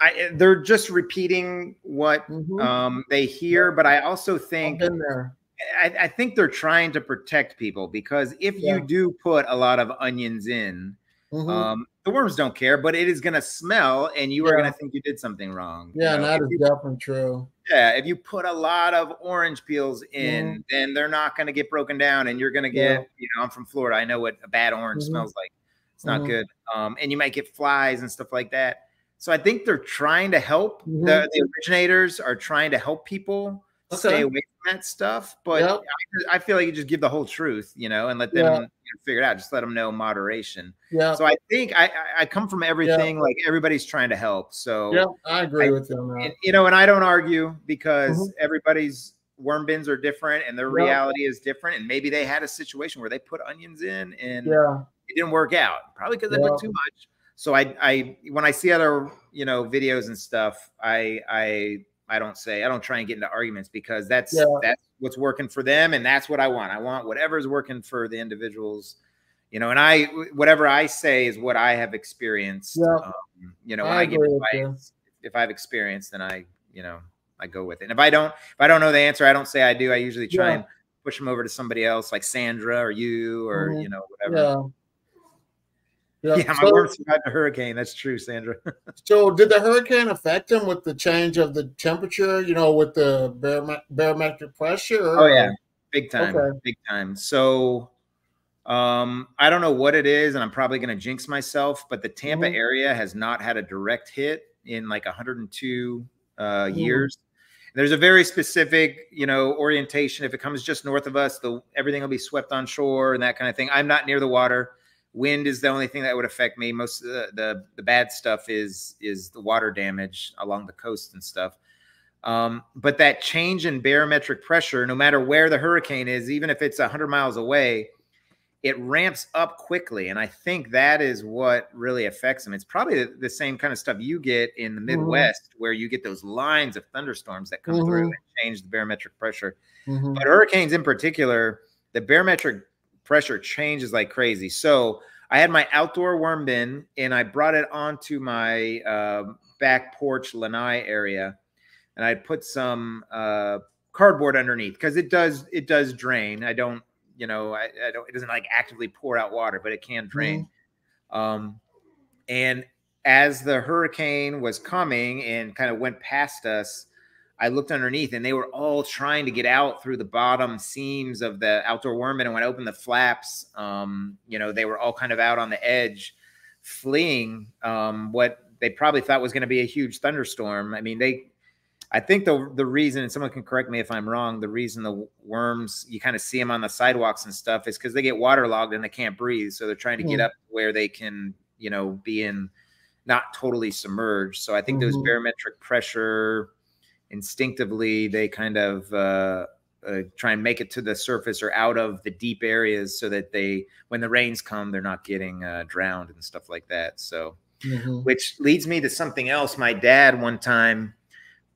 I, they're just repeating what mm-hmm. um, they hear, but I also think I, I, think they're trying to protect people because if yeah. you do put a lot of onions in, mm-hmm. um, the worms don't care, but it is going to smell, and you yeah. are going to think you did something wrong. Yeah, you know? that is definitely true. Yeah, if you put a lot of orange peels in, mm-hmm. then they're not going to get broken down, and you're going to get. Yeah. You know, I'm from Florida. I know what a bad orange mm-hmm. smells like. It's not mm-hmm. good, um, and you might get flies and stuff like that. So I think they're trying to help. Mm-hmm. The, the, originators are trying to help people okay. stay away from that stuff. But yep. I, I, feel like you just give the whole truth, you know, and let them yeah. you know, figure it out. Just let them know moderation. Yeah. So I think I, I come from everything yeah. like everybody's trying to help. So yeah, I agree I, with you. And, you know, and I don't argue because mm-hmm. everybody's worm bins are different and their yep. reality is different. And maybe they had a situation where they put onions in and yeah. it didn't work out. Probably because they put too much so I, I when I see other you know videos and stuff, I I I don't say I don't try and get into arguments because that's yeah. that's what's working for them and that's what I want. I want whatever's working for the individuals, you know. And I whatever I say is what I have experienced. Yeah. Um, you know, I, I give advice, if I've experienced, then I you know I go with it. And if I don't if I don't know the answer, I don't say I do. I usually try yeah. and push them over to somebody else like Sandra or you or mm-hmm. you know whatever. Yeah. My so, worm survived a hurricane. That's true, Sandra. [LAUGHS] so, did the hurricane affect him with the change of the temperature? You know, with the barometric pressure? Or? Oh yeah, big time, okay. big time. So, um, I don't know what it is, and I'm probably going to jinx myself, but the Tampa mm-hmm. area has not had a direct hit in like 102 uh, mm-hmm. years. There's a very specific, you know, orientation. If it comes just north of us, the everything will be swept on shore and that kind of thing. I'm not near the water wind is the only thing that would affect me. Most of the, the, the bad stuff is is the water damage along the coast and stuff. Um, but that change in barometric pressure, no matter where the hurricane is, even if it's 100 miles away, it ramps up quickly. And I think that is what really affects them. It's probably the, the same kind of stuff you get in the mm-hmm. Midwest, mm-hmm. where you get those lines of thunderstorms that come mm-hmm. through and change the barometric pressure. Mm-hmm. But hurricanes in particular, the barometric pressure changes like crazy. So I had my outdoor worm bin and I brought it onto my uh, back porch lanai area, and I put some uh, cardboard underneath because it does it does drain. I don't you know I, I, don't it doesn't like actively pour out water, but it can drain. Mm-hmm. Um, and as the hurricane was coming and kind of went past us, I looked underneath and they were all trying to get out through the bottom seams of the outdoor worm bin. And when I opened the flaps, um, you know, they were all kind of out on the edge, fleeing um, what they probably thought was going to be a huge thunderstorm. I mean, they, I think the the reason, and someone can correct me if I'm wrong, the reason the worms you kind of see them on the sidewalks and stuff is because they get waterlogged and they can't breathe, so they're trying to get up where they can, you know, be in not totally submerged. So I think mm-hmm. those barometric pressure instinctively they kind of uh, uh, try and make it to the surface or out of the deep areas so that they when the rains come they're not getting uh, drowned and stuff like that so mm-hmm. which leads me to something else my dad one time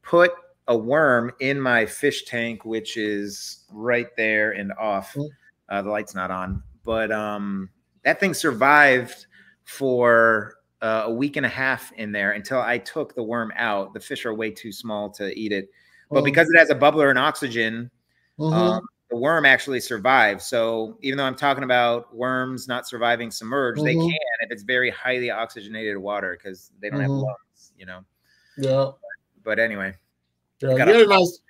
put a worm in my fish tank which is right there and off mm-hmm. uh, the light's not on but um, that thing survived for uh, a week and a half in there until I took the worm out. The fish are way too small to eat it, but oh. because it has a bubbler and oxygen, mm-hmm. um, the worm actually survives. So even though I'm talking about worms not surviving submerged, mm-hmm. they can if it's very highly oxygenated water because they don't mm-hmm. have lungs, you know. Yeah. But, but anyway. Yeah, you, have a nice,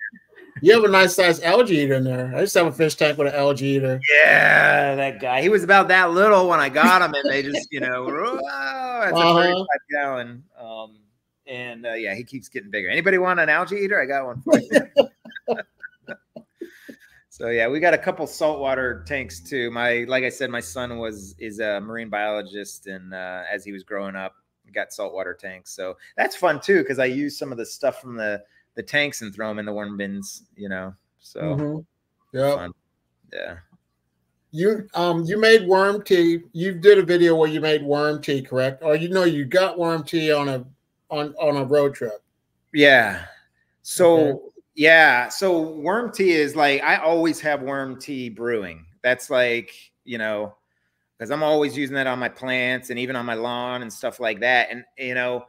you have a nice size algae eater in there. I just have a fish tank with an algae eater. Yeah, that guy. He was about that little when I got him, and they just, you know, [LAUGHS] that's uh-huh. a 35 gallon. Um, and uh, yeah, he keeps getting bigger. Anybody want an algae eater? I got one for you. [LAUGHS] so yeah, we got a couple saltwater tanks too. My like I said, my son was is a marine biologist, and uh, as he was growing up, got saltwater tanks. So that's fun too because I use some of the stuff from the the tanks and throw them in the worm bins. You know, so mm-hmm. yeah, yeah. You um you made worm tea. You did a video where you made worm tea, correct? Or you know you got worm tea on a on on a road trip. Yeah. So okay. yeah, so worm tea is like I always have worm tea brewing. That's like, you know, because I'm always using that on my plants and even on my lawn and stuff like that. And you know,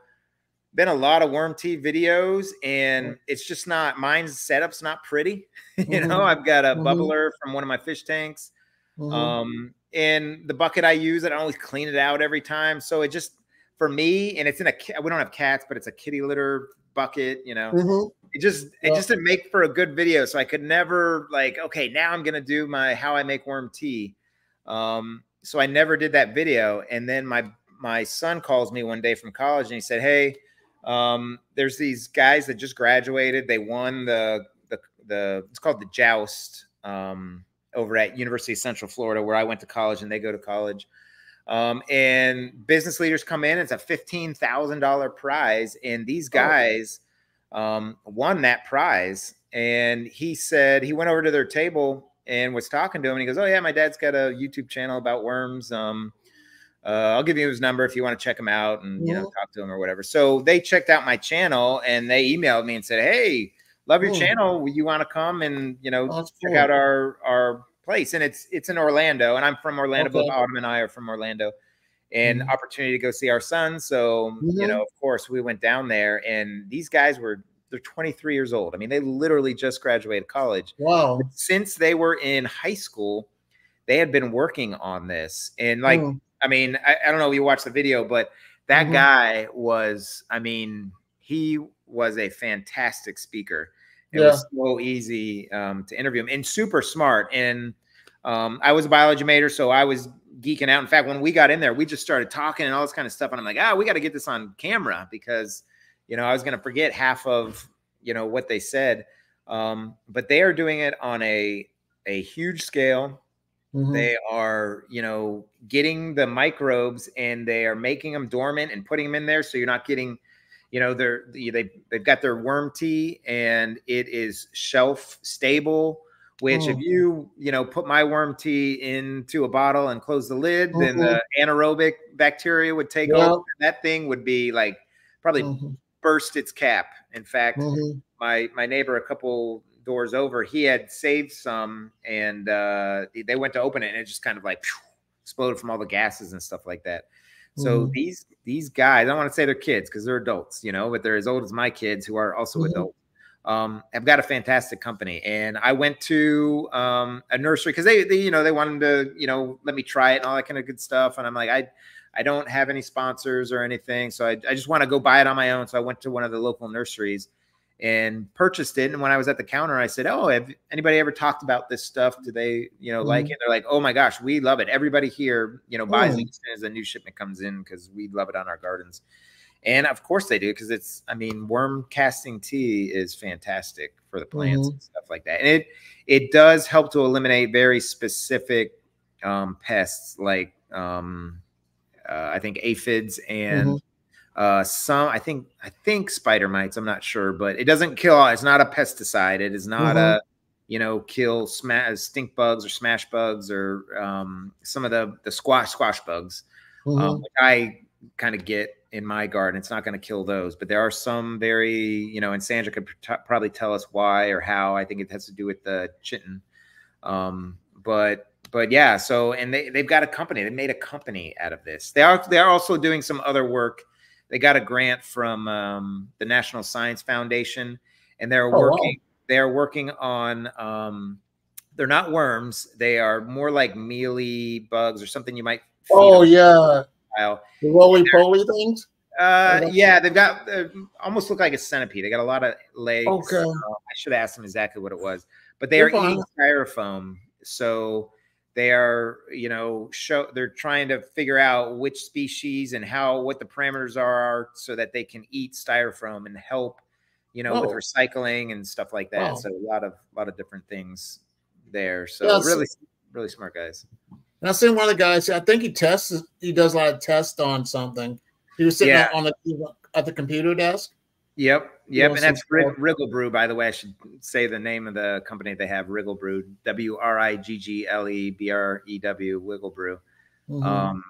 been a lot of worm tea videos and it's just not mine's setup's not pretty. [LAUGHS] you mm-hmm. know, I've got a mm-hmm. bubbler from one of my fish tanks. Mm-hmm. Um, and the bucket I use, I don't always clean it out every time. So it just for me, and it's in a we don't have cats, but it's a kitty litter bucket, you know. Mm-hmm. It just it just didn't make for a good video. So I could never like, okay, now I'm gonna do my how I make worm tea. Um, so I never did that video. And then my my son calls me one day from college and he said, Hey, um, there's these guys that just graduated. They won the the the it's called the joust. Um, over at University of Central Florida, where I went to college and they go to college. Um, and business leaders come in. It's a fifteen thousand dollar prize, and these oh. guys um, won that prize. And he said he went over to their table and was talking to him, and he goes, "Oh yeah, my dad's got a YouTube channel about worms. Um, uh, I'll give you his number if you want to check him out and you know talk to him or whatever." So they checked out my channel and they emailed me and said, "Hey." love your channel. You want to come and you know oh, check cool. out our our place? And it's it's in Orlando, and I'm from Orlando. Okay. Both Autumn and I are from Orlando, and mm-hmm. opportunity to go see our son. So mm-hmm. you know, of course, we went down there, and these guys were they're 23 years old. I mean, they literally just graduated college. Wow! But since they were in high school, they had been working on this, and like. Mm. I mean, I, I, don't know if you watched the video, but that mm-hmm. guy was, I mean, he was a fantastic speaker. It yeah. was so easy um, to interview him and super smart. And um, I was a biology major, so I was geeking out. In fact, when we got in there, we just started talking and all this kind of stuff. And I'm like, ah, we got to get this on camera because, you know, I was going to forget half of, you know, what they said. Um, but they are doing it on a, a huge scale. Mm-hmm. They are, you know, getting the microbes and they are making them dormant and putting them in there. So you're not getting, you know, they're, they, they've got their worm tea and it is shelf stable which if oh. you you know put my worm tea into a bottle and close the lid mm-hmm. then the anaerobic bacteria would take yeah. over that thing would be like probably mm-hmm. burst its cap in fact mm-hmm. my my neighbor a couple doors over he had saved some and uh, they went to open it and it just kind of like exploded from all the gases and stuff like that so mm-hmm. these these guys i don't want to say they're kids because they're adults you know but they're as old as my kids who are also mm-hmm. adults um, I've got a fantastic company, and I went to um, a nursery because they, they, you know, they wanted to, you know, let me try it and all that kind of good stuff. And I'm like, I, I don't have any sponsors or anything, so I, I just want to go buy it on my own. So I went to one of the local nurseries and purchased it. And when I was at the counter, I said, "Oh, have anybody ever talked about this stuff? Do they, you know, mm. like it?" They're like, "Oh my gosh, we love it. Everybody here, you know, buys mm. it as soon as a new shipment comes in because we love it on our gardens." And of course they do because it's, I mean, worm casting tea is fantastic for the plants mm-hmm. and stuff like that. And it it does help to eliminate very specific um, pests like um, uh, I think aphids and mm-hmm. Uh, some I think I think spider mites. I'm not sure, but it doesn't kill. It's not a pesticide. It is not mm-hmm. a you know kill smash stink bugs or smash bugs or um, some of the the squash squash bugs. Um, mm-hmm. which I kind of get in my garden. It's not going to kill those, but there are some very, you know, and Sandra could probably tell us why or how. I think it has to do with the chitin. Um, but but yeah, so and they they've got a company. They made a company out of this. They are they are also doing some other work. They got a grant from um, the National Science Foundation, and they're oh, working. Wow. They're working on. Um, they're not worms. They are more like mealy bugs or something you might. Oh yeah. The roly poly things. Uh, yeah, they've got uh, almost look like a centipede. They got a lot of legs. Okay. Uh, I should ask them exactly what it was, but they You're are fine. eating styrofoam. So they are, you know, show they're trying to figure out which species and how what the parameters are so that they can eat styrofoam and help, you know, oh. with recycling and stuff like that. So a lot of a lot of different things there. So yes. really, really smart guys. And I seen one of the guys. I think he tests. He does a lot of tests on something. He was sitting yeah. on the at the computer desk. Yep, yep, and that's Wriggle Brew. By the way, I should say the name of the company they have: Wriggle Brew, W R I G G L E B R E W, Wiggle Brew. Mm-hmm. Um,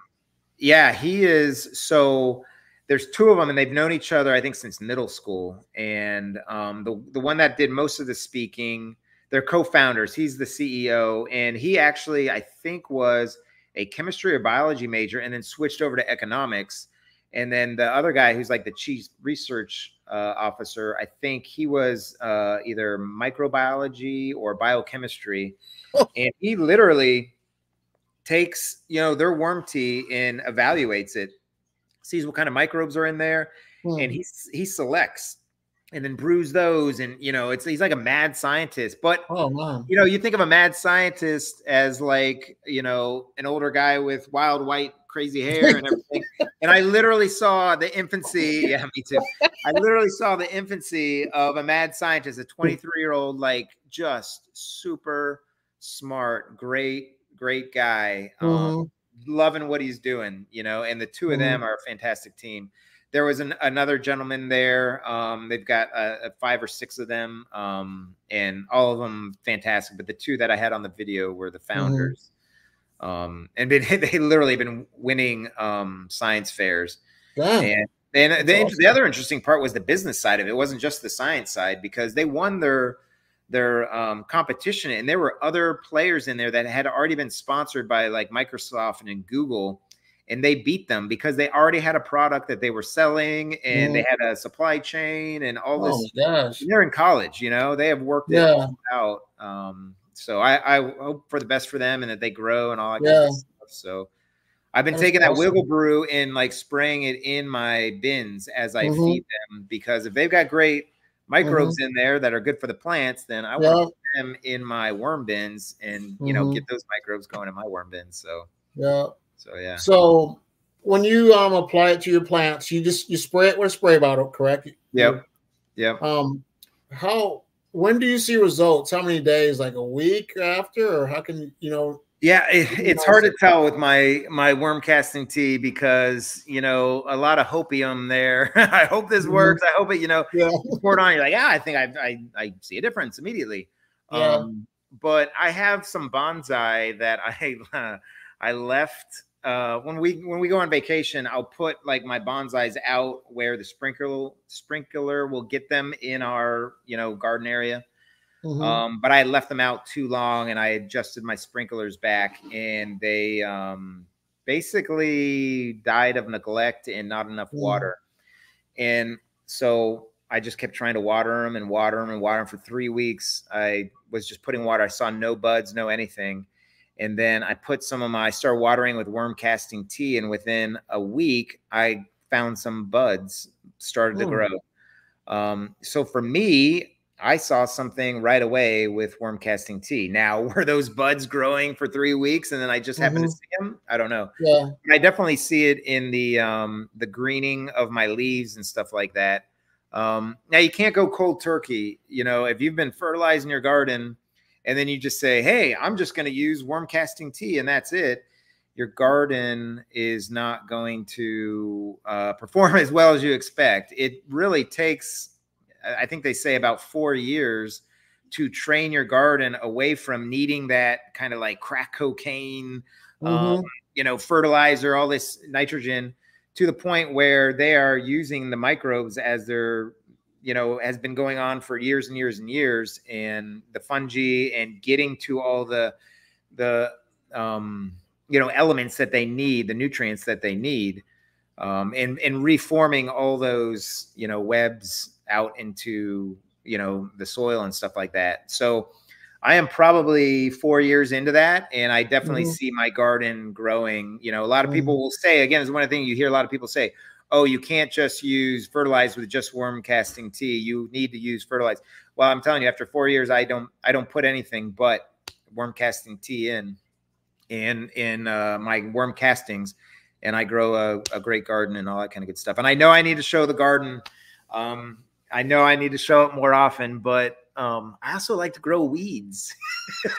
yeah, he is. So there's two of them, and they've known each other, I think, since middle school. And um, the the one that did most of the speaking they're co-founders. He's the CEO, and he actually, I think, was a chemistry or biology major, and then switched over to economics. And then the other guy, who's like the chief research uh, officer, I think he was uh, either microbiology or biochemistry, oh. and he literally takes you know their worm tea and evaluates it, sees what kind of microbes are in there, mm. and he he selects and then brews those and you know it's he's like a mad scientist but oh man you know you think of a mad scientist as like you know an older guy with wild white crazy hair and everything and i literally saw the infancy [LAUGHS] yeah me too i literally saw the infancy of a mad scientist a 23 year old like just super smart great great guy um, mm-hmm. loving what he's doing you know and the 2 of mm-hmm. them are a fantastic team there was an, another gentleman there. Um, they've got uh, five or six of them, um, and all of them fantastic. But the two that I had on the video were the mm-hmm. founders, mm-hmm. Um, and been, [LAUGHS] they literally been winning um, science fairs. Yeah. And, and the, awesome. the other interesting part was the business side of it. It wasn't just the science side because they won their their um, competition, and there were other players in there that had already been sponsored by like Microsoft and Google and they beat them because they already had a product that they were selling and they had a supply chain and all this. Oh they're in college, you know, they have worked yeah. it out. Um, so I, I, hope for the best for them and that they grow and all that yeah. kind of stuff. So, I've been That's taking that awesome. Wiggle Brew and like spraying it in my bins as I Mhm. feed them because if they've got great microbes in there that are good for the plants, then I want Mm-hmm. Yeah. to put them in my worm bins and you know Mhm. get those microbes going in my worm bins. So Yeah. so yeah. So when you um apply it to your plants, you just you spray it with a spray bottle, correct? Yep. Yep. Um, how when do you see results? How many days? Like a week after, or how can you know? Yeah, it, it's hard to tell with my my worm casting tea because you know a lot of hopium there. [LAUGHS] I hope this Mhm. works. I hope it. You know, Yeah. you pour it on. You're like, yeah, I think I I, I see a difference immediately. Yeah. Um, but I have some bonsai that I uh, [LAUGHS] I left uh, when we when we go on vacation. I'll put like my bonsais out where the sprinkler sprinkler will get them in our you know garden area. Mhm. Um, but I left them out too long and I adjusted my sprinklers back and they um, basically died of neglect and not enough Mm. water. And so I just kept trying to water them and water them and water them for three weeks. I was just putting water. I saw no buds, no anything. And then I put some of my, I started watering with worm casting tea. And within a week, I found some buds started to Hmm. grow. Um, so for me, I saw something right away with worm casting tea. Now, [LAUGHS] were those buds growing for three weeks and then I just happened to Mhm. see them? I don't know. yeah. I definitely see it in the um, the greening of my leaves and stuff like that. Um, now you can't go cold turkey. You know, if you've been fertilizing your garden and then you just say, "Hey, I'm just going to use worm casting tea and that's it," your garden is not going to uh, perform [LAUGHS] as well as you expect. It really takes, I think they say about four years to train your garden away from needing that kind of like crack cocaine um, Mhm. you know, fertilizer, all this nitrogen to the point where they are using the microbes as their, you know, has been going on for years and years and years, and the fungi and getting to all the the um, you know elements that they need, the nutrients that they need, um, and and reforming all those you know webs out into you know the soil and stuff like that. So I am probably four years into that, and I definitely Mhm. see my garden growing. You know, a lot of people will say again, is one of the things you hear a lot of people say, "Oh, you can't just use fertilize with just worm casting tea. You need to use fertilize." Well, I'm telling you, after four years, I don't I don't put anything but worm casting tea in in in uh, my worm castings, and I grow a, a great garden and all that kind of good stuff. And I know I need to show the garden. Um, I know I need to show it more often, but um, I also like to grow weeds.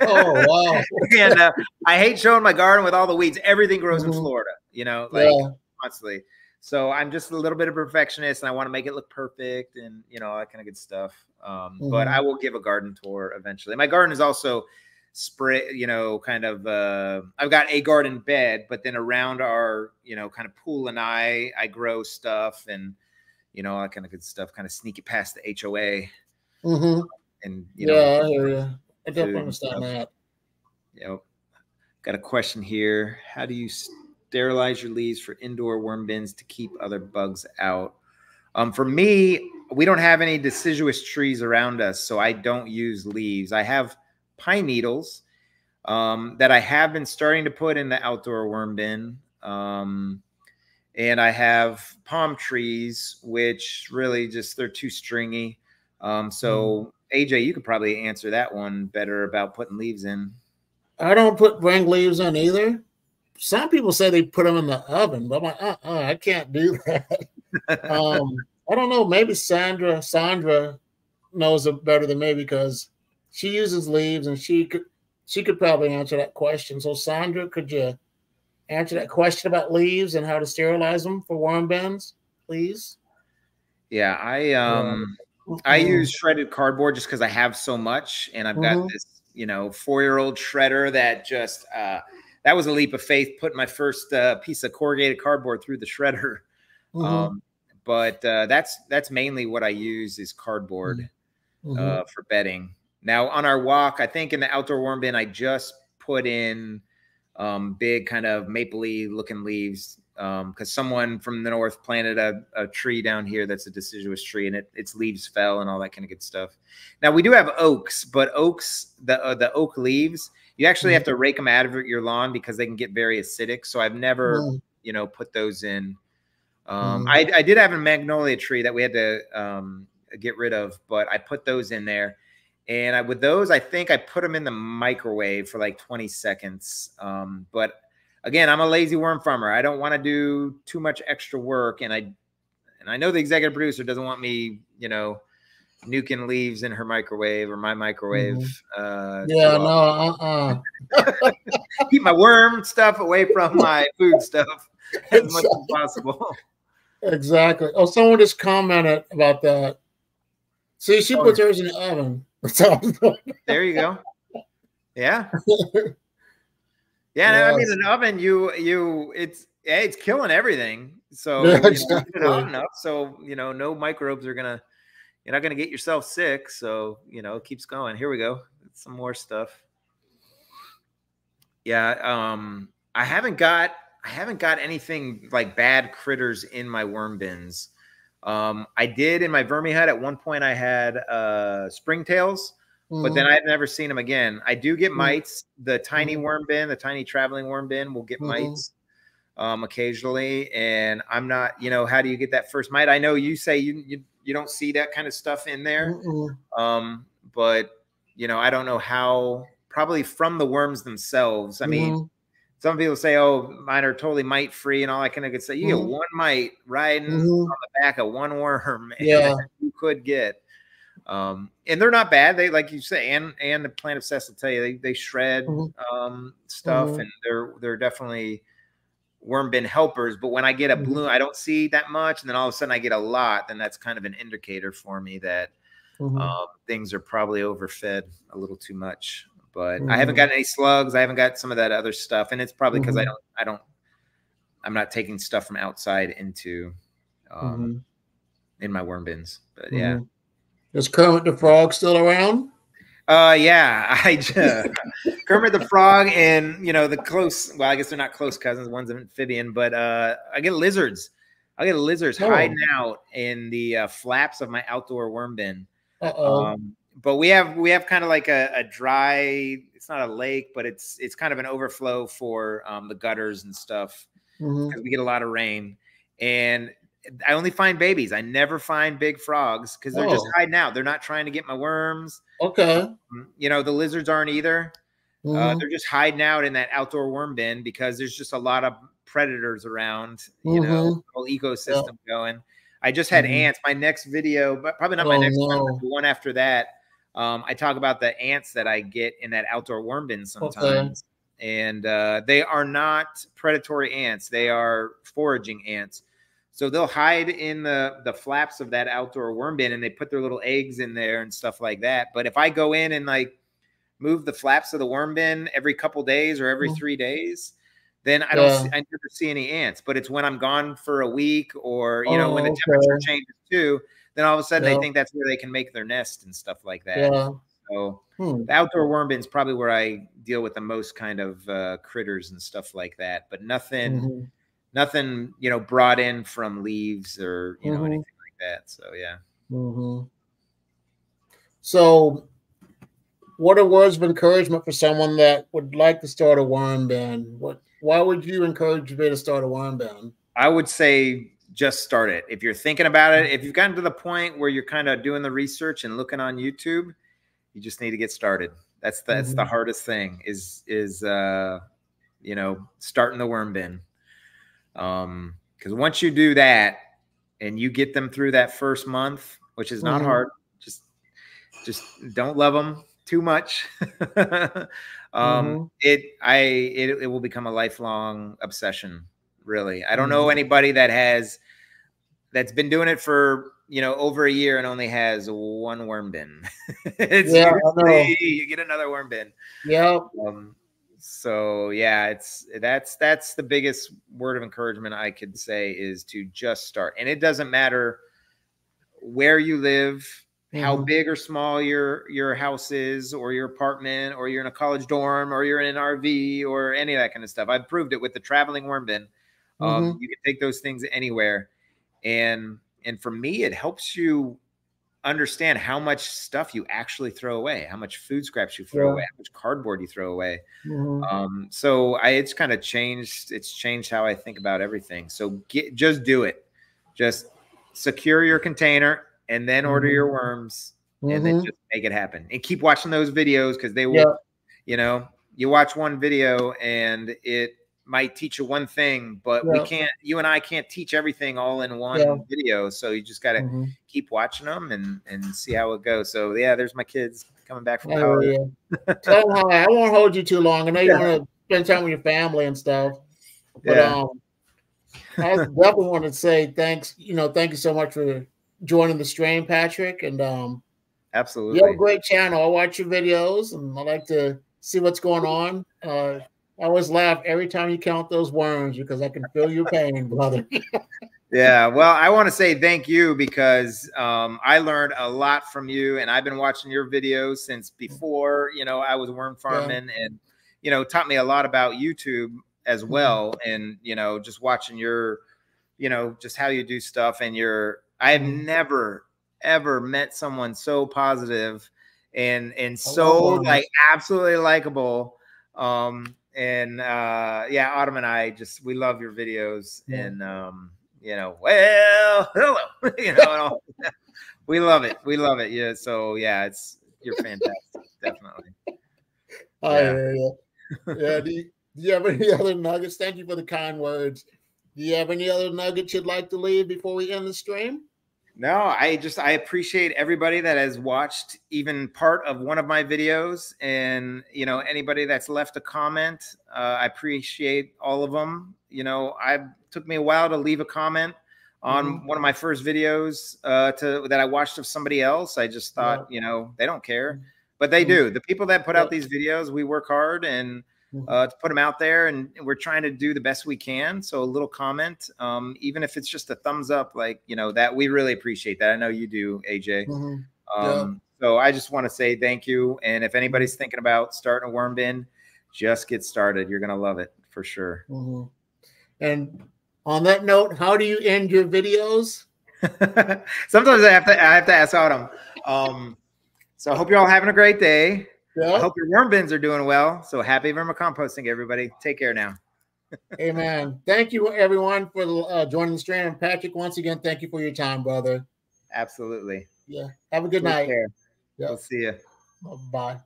Oh wow. [LAUGHS] and uh, I hate showing my garden with all the weeds. Everything grows in Mhm. Florida, you know, like yeah. constantly. So I'm just a little bit of a perfectionist, and I want to make it look perfect, and you know all that kind of good stuff. Um, But Mhm. I will give a garden tour eventually. My garden is also spray, you know, kind of. Uh, I've got a garden bed, but then around our, you know, kind of pool and I, I grow stuff and you know all that kind of good stuff. Kind of sneak it past the HOA, hmm and you yeah, know, I hear you. I and understand that. Yep. Got a question here. How do you sterilize your leaves for indoor worm bins to keep other bugs out? Um, for me, we don't have any deciduous trees around us, so I don't use leaves. I have pine needles um, that I have been starting to put in the outdoor worm bin. Um, and I have palm trees, which really just they're too stringy. Um, so AJ, you could probably answer that one better about putting leaves in. I don't put bring leaves in either. Some people say they put them in the oven, but I'm like, uh, uh I can't do [LAUGHS] that. um, I don't know. Maybe Sandra Sandra knows it better than me because she uses leaves, and she could she could probably answer that question. So Sandra, could you answer that question about leaves and how to sterilize them for worm bins, please? Yeah, I um I Mhm. use shredded cardboard just because I have so much, and I've got Mhm. this, you know, four year old shredder that just uh, that was a leap of faith. Putting my first uh, piece of corrugated cardboard through the shredder, [LAUGHS] Mhm. um, but uh, that's that's mainly what I use is cardboard Mhm. uh, for bedding. Now on our walk, I think in the outdoor worm bin, I just put in um, big kind of mapley looking leaves because someone from the north planted a, a tree down here that's a deciduous tree and it, its leaves fell and all that kind of good stuff. Now we do have oaks, but oaks the uh, the oak leaves You actually have to rake them out of your lawn because they can get very acidic. So I've never, Mm. you know, put those in. Um, Mhm. I, I did have a magnolia tree that we had to um, get rid of, but I put those in there. And I, with those, I think I put them in the microwave for like 20 seconds. Um, but again, I'm a lazy worm farmer. I don't want to do too much extra work, and I and I know the executive producer doesn't want me, you know, nuking leaves in her microwave or my microwave. Uh, Yeah, no, often. uh-uh. [LAUGHS] keep my worm stuff away from my food stuff [LAUGHS] as much as possible. Exactly. Oh, someone just commented about that. See, she Oh. puts hers in the oven. [LAUGHS] There you go. Yeah. Yeah, no, I mean, an oven, you you it's it's killing everything. So Yeah, you know, exactly. hot enough, so you know, no microbes are gonna you're not gonna get yourself sick. So you know, it keeps going. Here we go. Some more stuff. Yeah, um, I haven't got I haven't got anything like bad critters in my worm bins. Um, I did in my vermi hut at one point. I had uh springtails, but then I've never seen them again. I do get Mhm. mites. The tiny Mhm. worm bin, the tiny traveling worm bin, will get Mhm. mites um, occasionally. And I'm not, you know, how do you get that first mite? I know you say you you, you don't see that kind of stuff in there, um, but you know, I don't know how. Probably from the worms themselves. I mean, Mhm. some people say, "Oh, mine are totally mite free," and all I kind of could say, "You Mhm. get one mite riding Mhm. on the back of one worm." [LAUGHS] Yeah. you could get. Um, and they're not bad. They like you say, and and the plant obsessed will tell you they they shred Mhm. um, stuff, Mhm. and they're they're definitely worm bin helpers. But when I get a Mhm. bloom, I don't see that much, and then all of a sudden I get a lot. Then that's kind of an indicator for me that Mhm. um, things are probably overfed a little too much. But I haven't Mhm. got any slugs. I haven't got some of that other stuff, and it's probably because I Mhm. don't I don't I'm not taking stuff from outside into um, Mhm. in my worm bins. But yeah. Is Kermit the Frog still around? Uh, yeah, [LAUGHS] I just, [LAUGHS] Kermit the Frog and you know the close. Well, I guess they're not close cousins. One's an amphibian, but uh, I get lizards. I get lizards Oh. hiding out in the uh, flaps of my outdoor worm bin. Uh oh. Um, but we have we have kind of like a, a dry. It's not a lake, but it's it's kind of an overflow for um, the gutters and stuff Mhm. we get a lot of rain. And I only find babies. I never find big frogs because they're just Oh. hiding out. They're not trying to get my worms. Okay. You know, the lizards aren't either. Uh, Mhm. they're just hiding out in that outdoor worm bin because there's just a lot of predators around. You know, Mhm. whole ecosystem going. I just had Mhm. ants. My next video, but probably not my Oh, next one, no. but the one after that. Um, I talk about the ants that I get in that outdoor worm bin sometimes, and uh, they are not predatory ants. They are foraging ants. So they'll hide in the the flaps of that outdoor worm bin, and they put their little eggs in there and stuff like that. But if I go in and like move the flaps of the worm bin every couple days or every Mhm. three days, then I don't Yeah. see, I never see any ants. But it's when I'm gone for a week or you know when the Oh, temperature okay. changes too, then all of a sudden Yeah. they think that's where they can make their nest and stuff like that. Yeah. So Hmm. the outdoor worm bin is probably where I deal with the most kind of uh, critters and stuff like that. But nothing, Mhm. Nothing you know brought in from leaves or you know Mhm. anything like that. So yeah. Mhm. So, what are words of encouragement for someone that would like to start a worm bin? What? Why would you encourage me to start a worm bin? I would say just start it. If you're thinking about it, if you've gotten to the point where you're kind of doing the research and looking on YouTube, you just need to get started. That's the, that's the Mhm. hardest thing is is uh you know starting the worm bin. Um because once you do that and you get them through that first month, which is not Mhm. hard, just just don't love them too much. [LAUGHS] um Mhm. it I it, it will become a lifelong obsession really. I don't know Mhm. anybody that has that's been doing it for you know over a year and only has one worm bin. [LAUGHS] it's Yeah, usually you get another worm bin. Yep. Um, so yeah, it's that's that's the biggest word of encouragement I could say is to just start, and it doesn't matter where you live, how Mhm. big or small your your house is, or your apartment, or you're in a college dorm, or you're in an RV, or any of that kind of stuff. I've proved it with the traveling worm bin. Um, Mhm. You can take those things anywhere, and and for me, it helps you understand how much stuff you actually throw away, how much food scraps you throw Yeah. away, how much cardboard you throw away. Mhm. Um, so I it's kind of changed. It's changed how I think about everything. So get just do it. Just secure your container and then order your Mhm. worms and then Mhm. just make it happen. And keep watching those videos because they will. Yeah. You know, you watch one video and it might teach you one thing, but we can't. You and I can't teach everything all in one Yeah. video. So you just got to Mhm. keep watching them and and see how it goes. So yeah, there's my kids coming back from Oh, college. yeah. [LAUGHS] Them hi. I won't hold you too long. I know you Yeah. want to spend time with your family and stuff. But Yeah. um, [LAUGHS] I definitely want to say thanks. You know, thank you so much for joining the stream, Patrick. And um, Absolutely. you have a great channel. I watch your videos, and I like to see what's going on. Uh, I always laugh every time you count those worms because I can feel your pain, brother. [LAUGHS] Yeah, well, I want to say thank you because um, I learned a lot from you, and I've been watching your videos since before you know I was worm farming, and you know taught me a lot about YouTube as well, and you know just watching your, you know, just how you do stuff, and your. I've Mhm. never ever met someone so positive and and so like absolutely likable. Um, and uh, yeah, Autumn and I just we love your videos, Yeah. and um, you know, well, [LAUGHS] hello, [LAUGHS] you know, all, [LAUGHS] we love it. We love it. Yeah. So yeah, it's you're fantastic. Definitely. I Yeah. you. Yeah. Do you, do you have any other nuggets? Thank you for the kind words. Do you have any other nuggets you'd like to leave before we end the stream? No, I just I appreciate everybody that has watched even part of one of my videos, and you know anybody that's left a comment. Uh, I appreciate all of them. You know, I took me a while to leave a comment on Mhm. one of my first videos uh, to that I watched of somebody else. I just thought, you know, they don't care, but they Mhm. do. The people that put out these videos, we work hard and. Uh, to put them out there, and we're trying to do the best we can. So a little comment, um, even if it's just a thumbs up, like you know that we really appreciate that. I know you do, AJ. Mhm. Um, So I just want to say thank you. And if anybody's thinking about starting a worm bin, just get started. You're gonna love it for sure. Mhm. And on that note, how do you end your videos? [LAUGHS] Sometimes I have to I have to ask Autumn. Um, so I hope you're all having a great day. I hope your worm bins are doing well. So happy vermicomposting, everybody. Take care now. Amen. Thank you, everyone, for uh, joining the stream. And Patrick, once again, thank you for your time, brother. Absolutely. Yeah. Have a good Take night. care. Yeah. We'll see you. Bye.